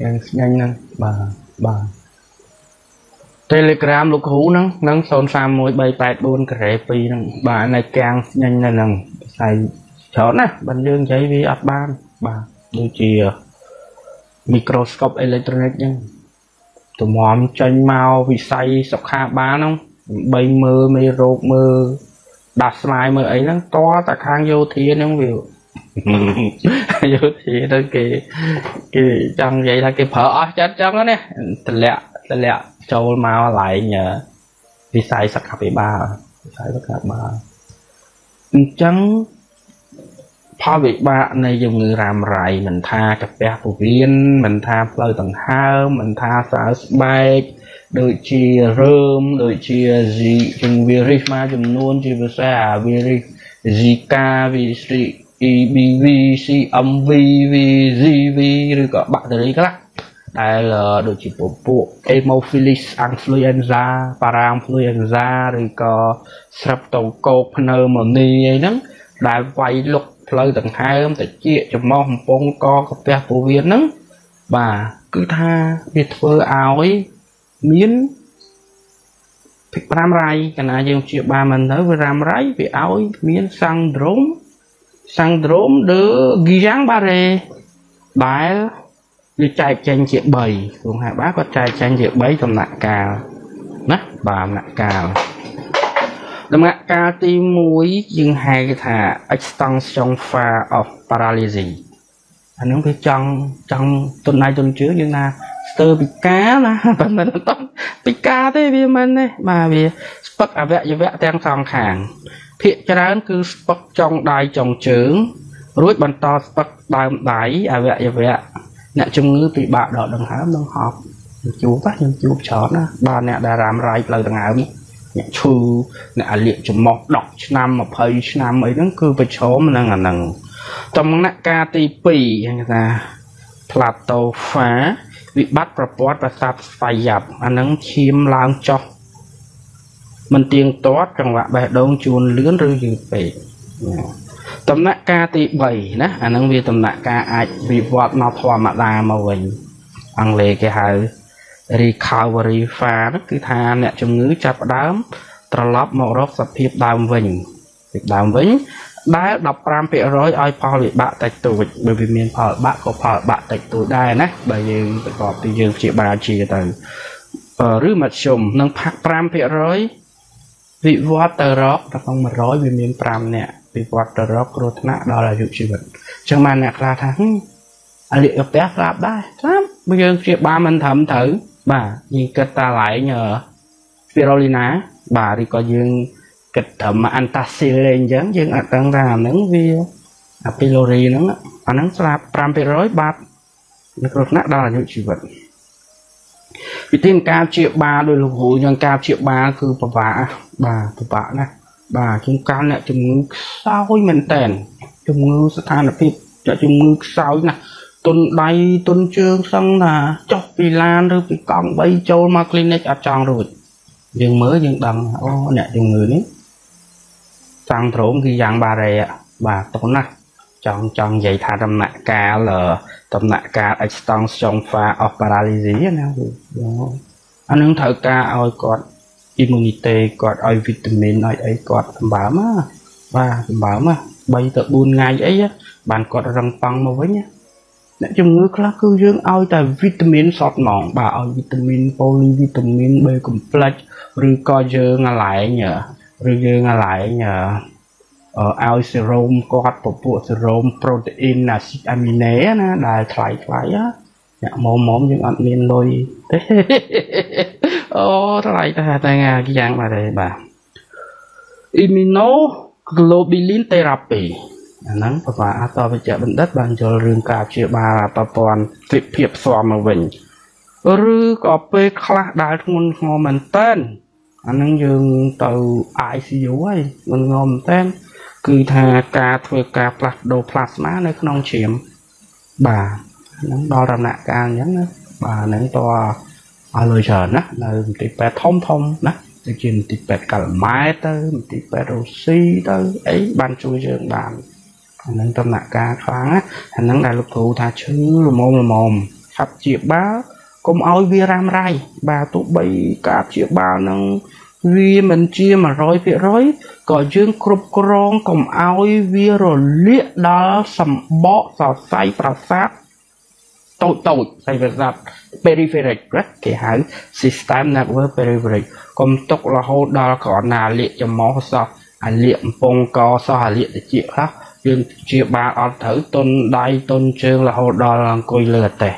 កាំងស្ញាញ់ហ្នឹងបាទបាទ Telegram លោកគ្រូហ្នឹងហ្នឹង031384ការ៉េ2ហ្នឹងបាទនៅកាំងស្ញាញ់នៅហ្នឹងផ្សាយច្រើនណាស់បើយើងនិយាយវាអត់បានបាទដូចជា microscope electronic ហ្នឹងតម្រាំចេញមកវិស័យសុខាបាលហ្នឹងបីមើលមេរោគមើលដាស់ស្នាយមើលអីហ្នឹងតតែខាងយោធាហ្នឹងវា យោធាទៅគេគេចង់និយាយថាគេប្រើអស់ចិត្តចឹងណាតម្លាក់តម្លាក់ចូលមកកន្លែងវិស័យសុខាភិបាលវិស័យសុខាភិបាលអញ្ចឹងផលវិបាកនៃជំងឺរ៉ាំរ៉ៃមិនថាកាពះពោះវៀនមិនថាផ្លូវដង្ហើមមិនថាសើស្បែកដូចជារើមដូចជាស៊ីជំងឺវីរុសមួយចំនួនជាភាសាវីរុស Zika វីរុស EBV CMV VZV ឬក៏បាក់តេរីខ្លះដែលដូចជាពពួក Haemophilus influenza Parainfluenza ឬក៏ Streptococcus pneumoniae អីហ្នឹងដែលវាយលុកផ្លូវដង្ហើមតិចចំមោះកំពង់កកាពះពោះវៀនហ្នឹងបាទគឺថាវាធ្វើឲ្យមានភិក5រ៉ៃកាលណាយើងព្យាបាលមិនទៅវារ៉ាំរ៉ៃវាឲ្យមានសាំងដ្រូ មសាំងដ្រូមដឺហ្គីយ៉ាងបារ៉េដែលវាចែកចេញជា3ព្រោះហាបាគាត់ចែកចេញជា3ដំណាក់កាលណាបាទដំណាក់កាលដំណាក់កាលទី1យើងហៅថា extension phase of paralysis អានឹងវាចង់ចង់ទុនដៃទុនជើងយើងណាស្ទើរពិការណាបើមិនតពិការទេវាមិនទេបាទវាស្ពឹកអវយវៈទាំងសងខាង ភាកច្រើនគឺស្ពឹកចុងដៃចុងជើង រួចបន្តស្ពឹកដើមដៃអវយវៈអ្នកជំងឺពិបាកដកដង្ហើមនិងហប់ជួបខ្ញុំជួបច្រើនណាបាទអ្នកដែលរ៉ាំរ៉ៃផ្លូវដង្ហើមអ្នកឈឺអ្នកអាលៀកចំមុះ10ឆ្នាំ20ឆ្នាំអីហ្នឹងគឺប្រឈមនឹងអាហ្នឹងដំណាក់កាលទី2គេថា Platofa វិបត្តិប្រព័ន្ធប្រសាទស្វ័យ័ព្យអាហ្នឹងឈាមឡើងចុះ មិនទៀងទាត់ចង្វាក់បេះដូងជួនលឿនឬយឺតពេកដំណាក់កាលទី3ណាអាហ្នឹងវាដំណាក់កាលអាចវិវត្តមកធម្មតាមកវិញអង់គ្លេសគេហៅ recovery phase គឺថាអ្នកជំងឺចាប់ផ្ដើមត្រឡប់មករកសភាពដើមវិញពីដើមវិញដែល15%ឲ្យផលវិបាកតិចតួចបើវាមានផលវិបាកក៏ផលវិបាកតិចតួចដែរណាបើយើងប្រកបពីយើងព្យាបាលជាទៅឬមធ្យមនឹងផាក់5% វិវត្តទៅរកក្នុង100វាមាន5នាក់វិវត្តទៅរកគ្រោះថ្នាក់ដល់អាយុជីវិតអញ្ចឹងបានអ្នកខ្លះថាអាលិកផ្ទះស្លាប់ដែរស្លាប់បើយើងព្យាបាលមិនត្រឹមត្រូវបាទយើងគិតតាឡែងស្ពីរូលីណាបាទឬក៏យើងគិតត្រឹមអាន់តាស៊ីលេអញ្ចឹងយើងអត់ដឹងថាអាហ្នឹងវាអាពីឡូរីហ្នឹងអាហ្នឹងស្លាប់5%បាត់នៅគ្រោះថ្នាក់ដល់អាយុជីវិត វិធីការព្យាបាលដោយលោកគ្រូយ៉ាងការព្យាបាលគឺពិបាកបាទពិបាកណាស់បាទជួនកាលអ្នកជំងឺខ្សោយមែនតែនជំងឺស្ថានភាពជំងឺខ្សោយណាស់ទុនដៃទុនជើងសឹងថាចុះពីឡានឬពីកង់3ចូលមក clinic អត់ចង់រួចយើងមើលយើងដឹងអូអ្នកជំងឺនេះសាំងត្រោមគឺយ៉ាងបារេបាទតុនណា ចង់ចង់និយាយថាដំណាក់កាលដំណាក់កាល extension phase of paralysis ណាអានឹងត្រូវការឲ្យគាត់ immunity គាត់ឲ្យវីតាមីនឲ្យអីគាត់សម្បើមបាទសម្បើម3ទៅ4ថ្ងៃអីបានគាត់រឹងប៉ង់មកវិញអ្នកជំងឺខ្លះគឺយើងឲ្យតែវីតាមីនសតហ្មងបាទឲ្យវីតាមីនប៉ូលីវីតាមីន B complex ឬក៏យើងអាឡែងឬយើងអាឡែង ឲ្យសេរ៉ូមគាត់ពពួកសេរ៉ូមប្រូតេអ៊ីនអាស៊ីតអាមីណេណាដែលថ្លៃថ្លៃអ្នកមុំមុំយើងអត់មានលុយទេអូថ្លៃតែតែយ៉ាងបាទទេបាទ immunoglobulin therapy អាហ្នឹងប្របាទអតវិជ្ជបណ្ឌិតបានយល់រឿងការព្យាបាលប្រព័ន្ធវិភាពផ្សំមកវិញឬក៏ពេលខ្លះដែលធ្ងន់ធ្ងរមែនតើអាហ្នឹងយើងទៅ ICU ហើយធ្ងន់ធ្ងរមែនតើ គឺថាការធ្វើការផ្លាស់ប្ដូរផ្លាស្មានៅក្នុងឈាមបាទហ្នឹងដល់ដំណាក់កាលអញ្ចឹងណាបាទហ្នឹងតឲ្យលុយច្រើនណានៅមន្ទីរពេទ្យធំធំណាដូចជាមន្ទីរពេទ្យកាល់ម៉ែទៅមន្ទីរពេទ្យរុស្ស៊ីទៅអីបានជួយយើងបានអានឹងដំណាក់កាលខ្លាំងណាអានឹងដែលលោកគ្រូថាឈឺល្មមល្មមឆាប់ជាបាលកុំឲ្យវារ៉ាំរ៉ៃបាទទោះបីការព្យាបាលនឹង វាមិនជា100%ក៏យើងគ្រប់គ្រងកុំឲ្យវារលាកដល់សម្បកសរសៃប្រសាទតូចតូចសៃប្រសាទ peripheral គេហៅ system nervous peripheral កុំຕົករហូតដល់ក្រណាលាកច្មោះសោះអាលាកកំពង់កសោះអាលាកតិចខ្លះយើងជាបាលអត់ត្រូវតុនដៃតុនជើងរហូតដល់អង្គុយលើអតេះ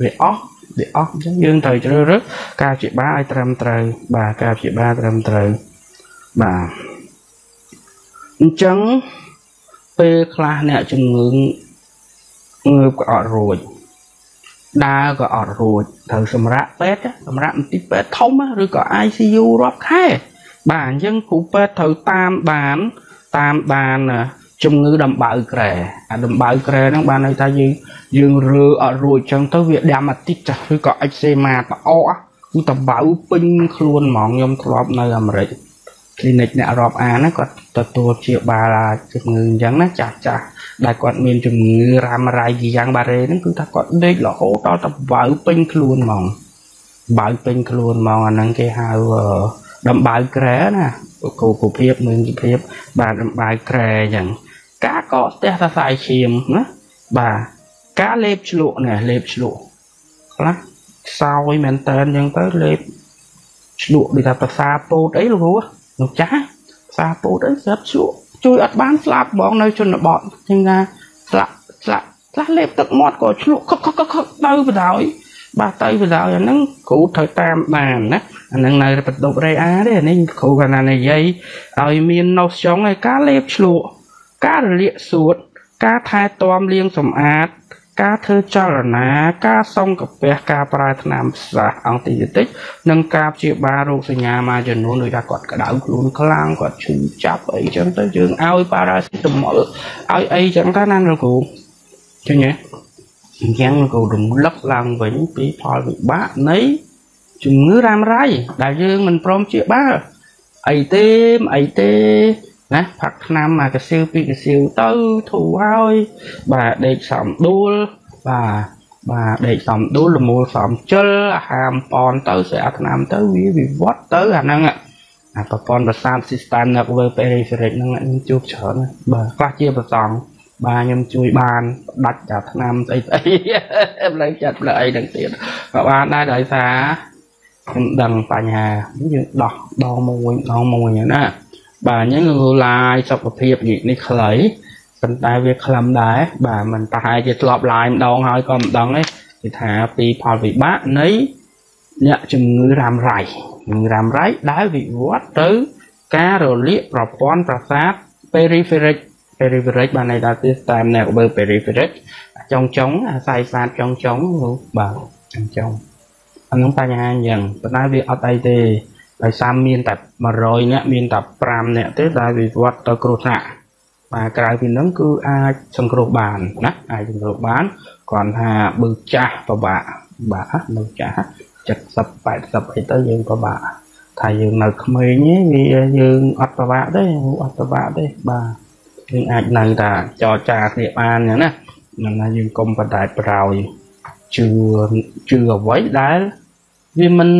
វាអស់ វាអស់អញ្ចឹងយើងត្រូវជ្រើសរើសការព្យាបាលឲ្យត្រឹមត្រូវបាទការព្យាបាលត្រឹមត្រូវបាទអញ្ចឹងពេលខ្លះអ្នកជំងឺងើបក៏អត់រួចដើរក៏អត់រួចត្រូវសម្រាប់ពេទ្យសម្រាប់មន្ទីរពេទ្យធំឬក៏ ICU រាប់ខែបាទអញ្ចឹងគ្រូពេទ្យត្រូវតាមដានតាមដាន ជំងឺដំបៅក្រែអាដំបៅក្រែហ្នឹងបានន័យថាយើងយើងរើអត់រួចចឹងទៅវាដាំអាទិតចាស់ឬក៏អិចសេម៉ាតអកគឺតបៅពេញខ្លួនហ្មងខ្ញុំធ្លាប់នៅអាមេរិក clinic អ្នករាប់អានណាគាត់ទទួលជាបាលជំងឺអញ្ចឹងណាចាស់ចាស់ដែលគាត់មានជំងឺរ៉ាំរ៉ៃយ៉ាងបារេហ្នឹងគឺថាគាត់ដេករហូតដល់តបៅពេញខ្លួនហ្មងបៅពេញខ្លួនហ្មងអាហ្នឹងគេហៅដំបៅក្រែណាគោគភាពមើលជីភាពបាទដំបៅក្រែអញ្ចឹង ការកកស្ទះសរសៃឈាមណាបាទការលេបឆ្លក់នេះលេបឆ្លក់ខ្លះខ្សោយមែនតើអញ្ចឹងទៅលេបឆ្លក់ដូចថាភាសាពោតអីលោកគ្រូលោកចាស់ភាសាពោតអីស្រាប់ឆ្លក់ជួយអត់បានស្លាប់បងនៅជនបទជាងថាស្លាក់ស្លាក់ខ្លះលេបទឹកមាត់ក៏ឆ្លក់ខឹកខឹកខឹកទៅបដ ாய் បាទទៅបដ ாய் អាហ្នឹងគ្រូត្រូវតាមបានណាអាហ្នឹងនៅបន្ទប់រេអាទេនេះគ្រូគាត់ណានិយាយឲ្យមានណូសចុងឲ្យការលេបឆ្លក់ ការរលាកសួត ការថែទាំលាងសម្អាត ការធ្វើចលនា ការសង្កពះការប្រើថ្នាំសាសអង់ទីប៊ីទិកនិងការព្យាបាលរោគសញ្ញាមួយចំនួនដូចថាគាត់ក្តៅខ្លួនខ្លាំងគាត់ឈឺចាប់អីចឹងទៅយើងឲ្យប៉ារ៉ាស៊ីតាមុលឲ្យអីចឹងទៅណាលោកគ្រូចឹងហ៎អញ្ចឹងក៏រំលឹកឡើងវិញពីផលវិបាកនៃជំងឺរ៉ាំរ៉ៃដែលយើងមិនព្រមព្យាបាលអីទេអីទេ ណាផាក់ថ្នាំអាកាស៊ីវពីកាស៊ីវទៅធូរហើយបាទដេកសំដួលបាទបាទដេកសំដួលលមូលសំជិលអាហារប៉នទៅស្អាតថ្នាំទៅវាវិវត្តទៅអាហ្នឹងអាប្រព័ន្ធប្រសាទ system nervous peripheral ហ្នឹងខ្ញុំជួបច្រើនបាទខ្លះជាប្រសងបាទខ្ញុំជួយបានដាច់តែថ្នាំស្អីស្អីផ្លូវចិត្តផ្លូវអីហ្នឹងទៀតក៏បានដែរដោយសារខ្ញុំដឹងបញ្ហាយើងដោះដងមួយដងមួយណា បាទអញ្ចឹងគឺឡាយសុខភាពនេះខ្លីប៉ុន្តែវាខ្លឹមដែរបាទมันប្រហែលជាធ្លាប់ឡាយម្ដងហើយក៏មិនដឹងទេគេថាពីផលវិបាកនៃអ្នកជំងឺរ៉ាំរ៉ៃជំងឺរ៉ាំរ៉ៃដែលវិវត្តទៅការរលាកប្រព័ន្ធប្រសាទ peripheral peripheral បានន័យថា system nervous peripheral ចុងចុងអាស័យសាទចុងចុងបាទចុងចុងអានឹងបញ្ហាអញ្ចឹងប៉ុន្តែវាអត់អីទេ ដោយសារមានតែ100នាក់មានតែ5នាក់ទេដែលវិវត្តទៅគ្រោះថ្នាក់បាទក្រៅពីហ្នឹងគឺអាចសង្គ្រោះបានណាអាចសង្គ្រោះបានគ្រាន់ថាបើចាស់ពិបាកបាទនៅចាស់70 80អីទៅយើងពិបាកថាយើងនៅក្មេងវាយើងអត់ពិបាកទេអត់ពិបាកទេបាទយើងអាចនៅតែចរចាគ្នាបានអញ្ចឹងណាហ្នឹងណាយើងកុំបដែតប្រោយជឿជឿអ្វីដែល វាមិន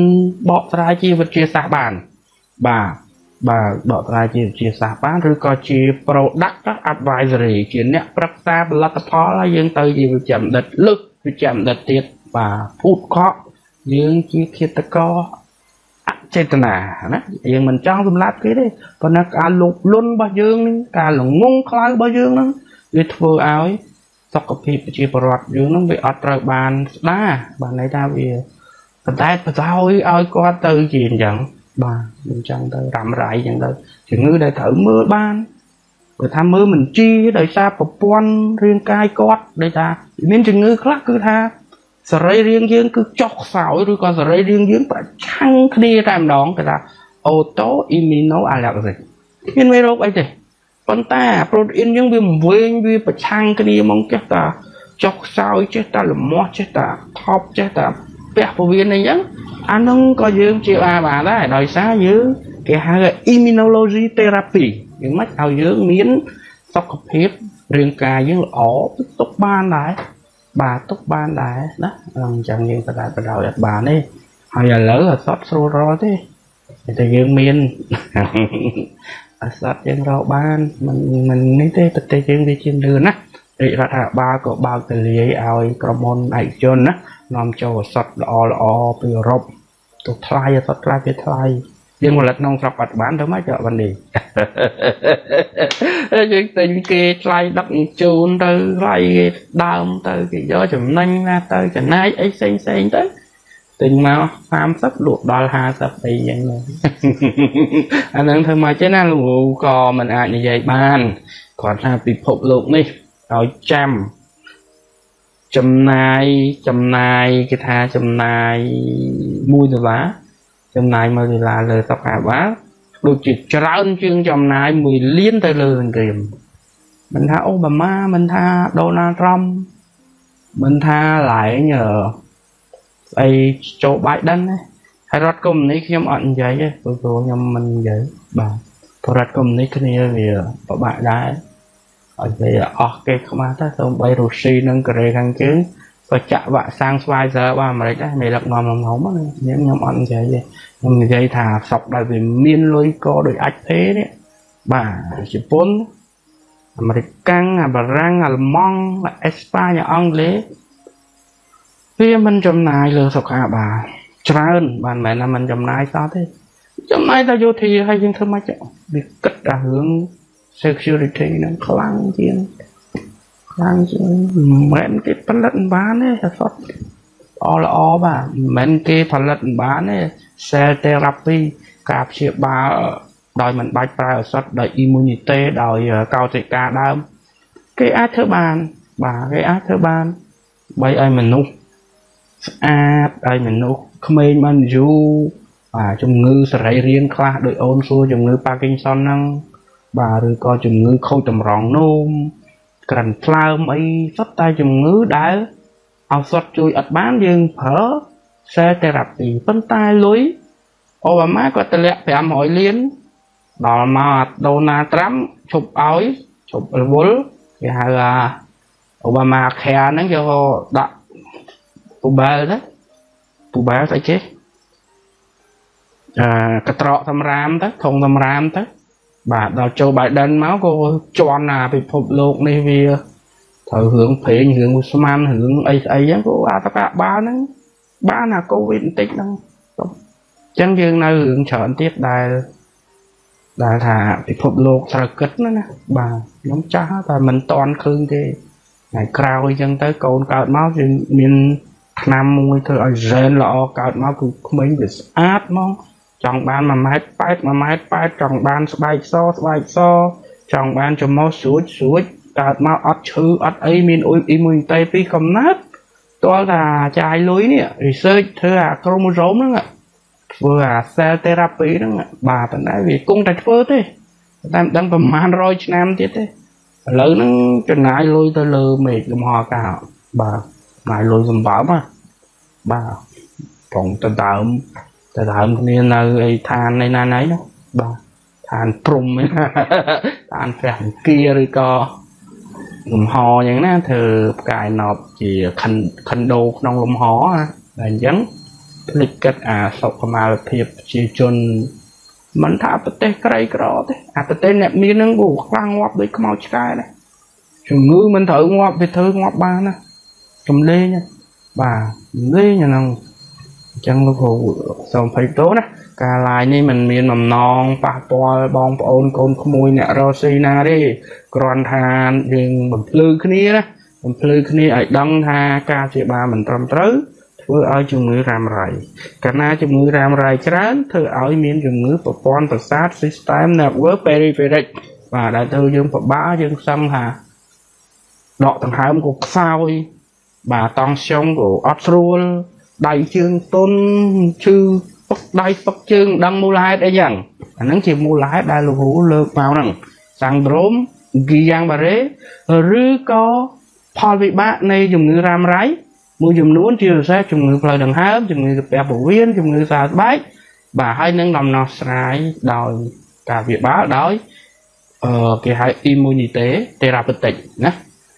បកស្រាយជាវិទ្យាសាស្ត្របាន បាទបាទបកស្រាយជាវិទ្យាសាស្ត្របានឬក៏ជា product advisory ជាអ្នកប្រឹក្សាផលិតផលហើយយើងទៅជាវិជ្ជាបណ្ឌិតលើកវិជ្ជាបណ្ឌិតទៀតបាទភូតខកយើងជាឃាតករអចេតនាណាយើងមិនចង់សម្លាប់គេទេប៉ុន្តែការលុបលុនរបស់យើងនេះការល្ងងខ្លៅរបស់យើងហ្នឹងវាធ្វើឲ្យសុខភាពប្រជាពលរដ្ឋយើងហ្នឹងវាអត់ត្រូវបានស្ដារបានន័យថាវា បតែបតោយឲ្យគាត់ទៅជាអញ្ចឹងបាទអញ្ចឹងទៅរ៉ាំរ៉ៃអញ្ចឹងទៅជំងឺដែលត្រូវមើលបានព្រោះថាមើលមិនជីដោយសារប្រព័ន្ធរាងកាយគាត់ដូចថាមានជំងឺខ្លះគឺថាសរីរាង្គយើងគឺចុះខ្សោយឬក៏សរីរាង្គយើងប្រឆាំងគ្នាតែម្ដងគេថា auto immunoallergic មានមេរោគអីទេប៉ុន្តែប្រូតអ៊ីនយើងវាវែងវាប្រឆាំងគ្នាហ្មងចេះតែចុះខ្សោយចេះតែលមាស់ចេះតែថប់ចេះតែ ពះពវៀនអីចឹងអានោះក៏យើងជាអាបានដែរដោយសារយើងគេហៅ immunology therapy យ៉ាងម៉េចឲ្យយើងមានសុខភាពរាងកាយយើងល្អទុកបានដែរបាទទុកបានដែរណាអញ្ចឹងយើងបដាបដោយអត់បានទេហើយឥឡូវអត់សត់ស្រួលរកទេតែយើងមានអសត់យើងរកបានមិនមិននេះទេប្រទេសយើងវាជាលឿនណារាជរដ្ឋាភិបាលក៏បើកទលាយឲ្យក្រុមហ៊ុនឯកជនណា នាំចូលអសត់ល្អល្អពីអឺរ៉ុបទៅថ្លៃអសត់ថ្លៃវាថ្លៃយើងផលិតក្នុងស្រុកអត់បានទៅមកចុះបាននេះយើងទិញគេថ្លៃដឹកជូនទៅថ្លៃគេដើមទៅគេយកចំណេញណាទៅចំណាយអីផ្សេងផ្សេងទៅទិញមក30លក់ដល់50អីយ៉ាងហ្នឹងអាហ្នឹងធ្វើមកចេះណាលោកគ្រូក៏មិនអាចនិយាយបានគាត់ថាពិភពលោកនេះឲ្យចាំ ចំណាយចំណាយគេថាចំណាយ1ដុល្លារចំណាយ1ដុល្លារលើសុខាភិបាលដូចជាច្រើនជាងចំណាយ1លានទៅលើសង្គ្រាមមិនថាអូបាម៉ាមិនថាដូណាល់ត្រុំមិនថាឡែងស្អីចូលបាយដិនណាហើយរដ្ឋកុម្មុយនីខ្ញុំអត់និយាយទេព្រោះខ្ញុំមិននិយាយបាទព្រោះរដ្ឋកុម្មុយនីគ្នាវាពិបាកដែរ ឲ្យវាអស់គេខ្មាស់ទៅសូម្បីរុស្ស៊ីនិងកូរ៉េខាងជើងក៏ចាក់វ៉ាក់សាំងស្វាយសើរបស់អាមេរិកដែរមេដឹកនាំក្នុងហុំហ្នឹងខ្ញុំខ្ញុំអត់និយាយទេខ្ញុំនិយាយថាសពដែលវាមានលុយក៏ដូចអាចទេនេះបាទជប៉ុនអាមេរិកកាំងអាបារាំងអាល្លឺម៉ង់អេស្ប៉ាញអង់គ្លេសវាមិនចំណាយលើសុខាភិបាលច្រើនបានមិនមែនថាមិនចំណាយសោះទេចំណាយតែយោធាហើយយើងធ្វើម៉េចវាគិតតែរឿង security នឹងខ្លាំងជាងខ្លាំងជាងមិនមែនគេផលិតបានទេអត់ល្អល្អបាទមិនមែនគេផលិតបានទេ cell therapy ការព្យាបាលដោយមិនបាច់ប្រើឱសថដោយ immunity ដោយកោសិកាដើម គេអាចធ្វើបាន បាទគេអាចធ្វើបានបីឲ្យមនុស្សស្អាតឲ្យមនុស្សក្មេងបានយូរបាទជំងឺសរីរាង្គខ្លះដោយអូនសួរជំងឺ Parkinson ហ្នឹង បាទឬក៏ជំងឺខូចតម្រងនោមក្រិនថ្លើមអីសុទ្ធតែជំងឺដែលឱសថជួយអត់បានយើងប្រើ cell therapy ប៉ុន្តែលុយអូបាម៉ាគាត់តម្លាក់500លានដល់មកដូណាល់ត្រាំឈប់ឲ្យឈប់រវល់គេហៅថាអូបាម៉ាខែហ្នឹងយកដាក់ពូបែលទៅពូបែលស្អីចេះអឺកត្រកសម្រាមទៅធុងសម្រាមទៅ បាទដល់ចូល Biden មកក៏ជន់អាពិភពលោកនេះវាត្រូវរឿងព្រេងរឿងស្មានរឿងអីស្អីហ្នឹងក៏អាតកាបាលហ្នឹងបានអាកូវីដបន្តិចហ្នឹងអញ្ចឹងយើងនៅរឿងច្រើនទៀតដែលដែលថាពិភពលោកត្រូវគិតណាណាបាទខ្ញុំចាស់តែមិនតន់ឃើញទេថ្ងៃក្រោយអញ្ចឹងទៅកូនកើតមកយើងមានឆ្នាំមួយធ្វើឲ្យ gen ល្អកើតមកគឺក្មេងវាស្អាតហ្មង ចង់បាន1ម៉ែត្រ8 1ម៉ែត្រ8ចង់បានស្បែកសស្បែកសចង់បានចំមុះស្រួចស្រួចកើតមកអត់ឈឺអត់អីមានអ៊ុយអ៊ីមូនីតេពីកំណើតទាល់តែចាយលុយនេះ research ធ្វើអា chromosome ហ្នឹងធ្វើអា cell therapy ហ្នឹងបាទប៉ុន្តែវាគង់តែធ្វើទេតែមិនដឹងប្រហែល100ឆ្នាំទៀតទេឥឡូវហ្នឹងចំណាយលុយទៅលើមេឃលំហអាកាសបាទចំណាយលុយសម្បើមបាទត្រង់ទៅដើម ទៅដើមគ្នានៅអីឋាននៃណាណៃនោះបាទឋានព្រំឋានព្រះអង្គាឬក៏លំហយ៉ាងណាធ្វើផ្កាយណប់ជាខិនខិនដូក្នុងលំហណាតែអញ្ចឹងភ្លេចគិតអាសុខុមាលភាពប្រជាជនមិនថាប្រទេសក្រីក្រទេអាប្រទេសអ្នកមានហ្នឹងអូខ្លាំងងាប់ដូចខ្មោចឆ្កែដែរជំងឺមិនត្រូវងាប់វាធ្វើងាប់បានណាចំលេងបាទចំលេងអាហ្នឹងអញ្ចឹងលោកគ្រូសូមភ័យទោសណាការ live នេះมันមានបំណងប៉ះពាល់បងប្អូនកូនក្មួយអ្នករស់ស៊ីណាទេគ្រាន់ថាយើងបំភ្លឺគ្នាណាបំភ្លឺគ្នាឲ្យដឹងថាការជាបាលមិនត្រឹមត្រូវធ្វើឲ្យជំងឺរ៉ាំរ៉ៃកាលណាជំងឺរ៉ាំរ៉ៃច្រើនធ្វើឲ្យមានជំងឺប្រព័ន្ធប្រសាទ system nervous peripheral បាទដែលទៅយើងពិបាកយើងសឹងថាដកដង្ហើមក៏ខ្សោយបាទតង់ស្យងក៏អត់ស្រួល ដៃជើងទុនឈឺពឹកដៃពឹកជើងដឹងមូលហេតុអីយ៉ាងអាហ្នឹងជាមូលហេតុដែលលោកគ្រូលើកមកហ្នឹងសាំងដ្រូមហ្គីយ៉ាងបារេឬក៏ផលវិបាកនៃជំងឺរ៉ាំរ៉ៃមួយចំនួនជាពិសេសជំងឺផ្លូវដង្ហើមជំងឺកាពះពោះវៀនជំងឺសើស្បែកបាទហើយនឹងដំណោះស្រាយដោយការវិបាលដោយអឺគេហៅ immunity therapeutic ណា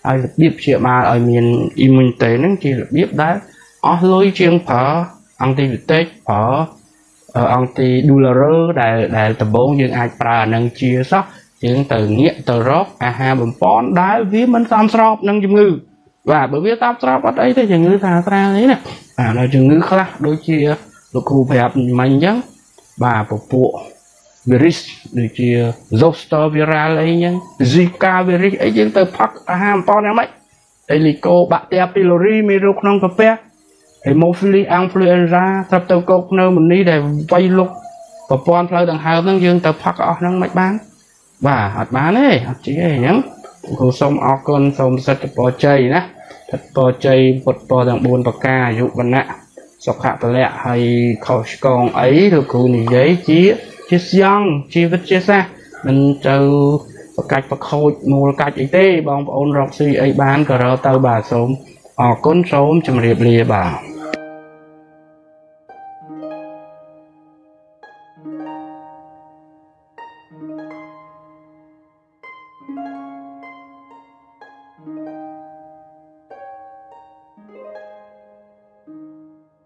ហើយរបៀបព្យាបាលឲ្យមាន immunity ហ្នឹងជារបៀបដែល អស់លុយជាងប្រើ antibiotic ប្រើ anti dolorous ដែលដែលដំបូងយើងអាចប្រើអានឹងជាសោះយើងទៅងាកទៅរកអាហារបំពន់ដែលវាមិនសមស្របនឹងជំងឺបាទបើវាតាមស្របអត់អីទេជំងឺសាស្ត្រាលនេះណាបាទដល់ជំងឺខ្លះដូចជាលោកគ្រូប្រាប់មិញអញ្ចឹងបាទពពួក virus ដូចជា zoster viral អីអញ្ចឹង zika virus អីយើងទៅផឹកអាហារបំពន់យ៉ាងម៉េច Helicobacter pylori មានរោគក្នុងកាពះ Haemophilus influenza ស្រាប់ទៅកោកភ្នៅមនីដែលវាយលុកប្រព័ន្ធផ្លូវដង្ហើមហ្នឹងយើងទៅផឹកអស់ហ្នឹងមិនបានបាទអត់បានទេអត់ជិះទេអញ្ចឹងគ្រូសូមអរគុណសូមសិទ្ធិពរជ័យណាសិទ្ធិពរជ័យពុទ្ធពរទាំង4ប្រការអាយុវណ្ណៈសុខៈពលៈហើយខុសឆ្គងអីលោកគ្រូនិយាយជាជាស្យងជីវិតជាសាសមិនទៅប្រកាច់ប្រខូចមូលកាច់អីទេបងប្អូនរកស៊ីអីបានក៏រកទៅបាទសូមអរគុណសូមជម្រាបលាបាទ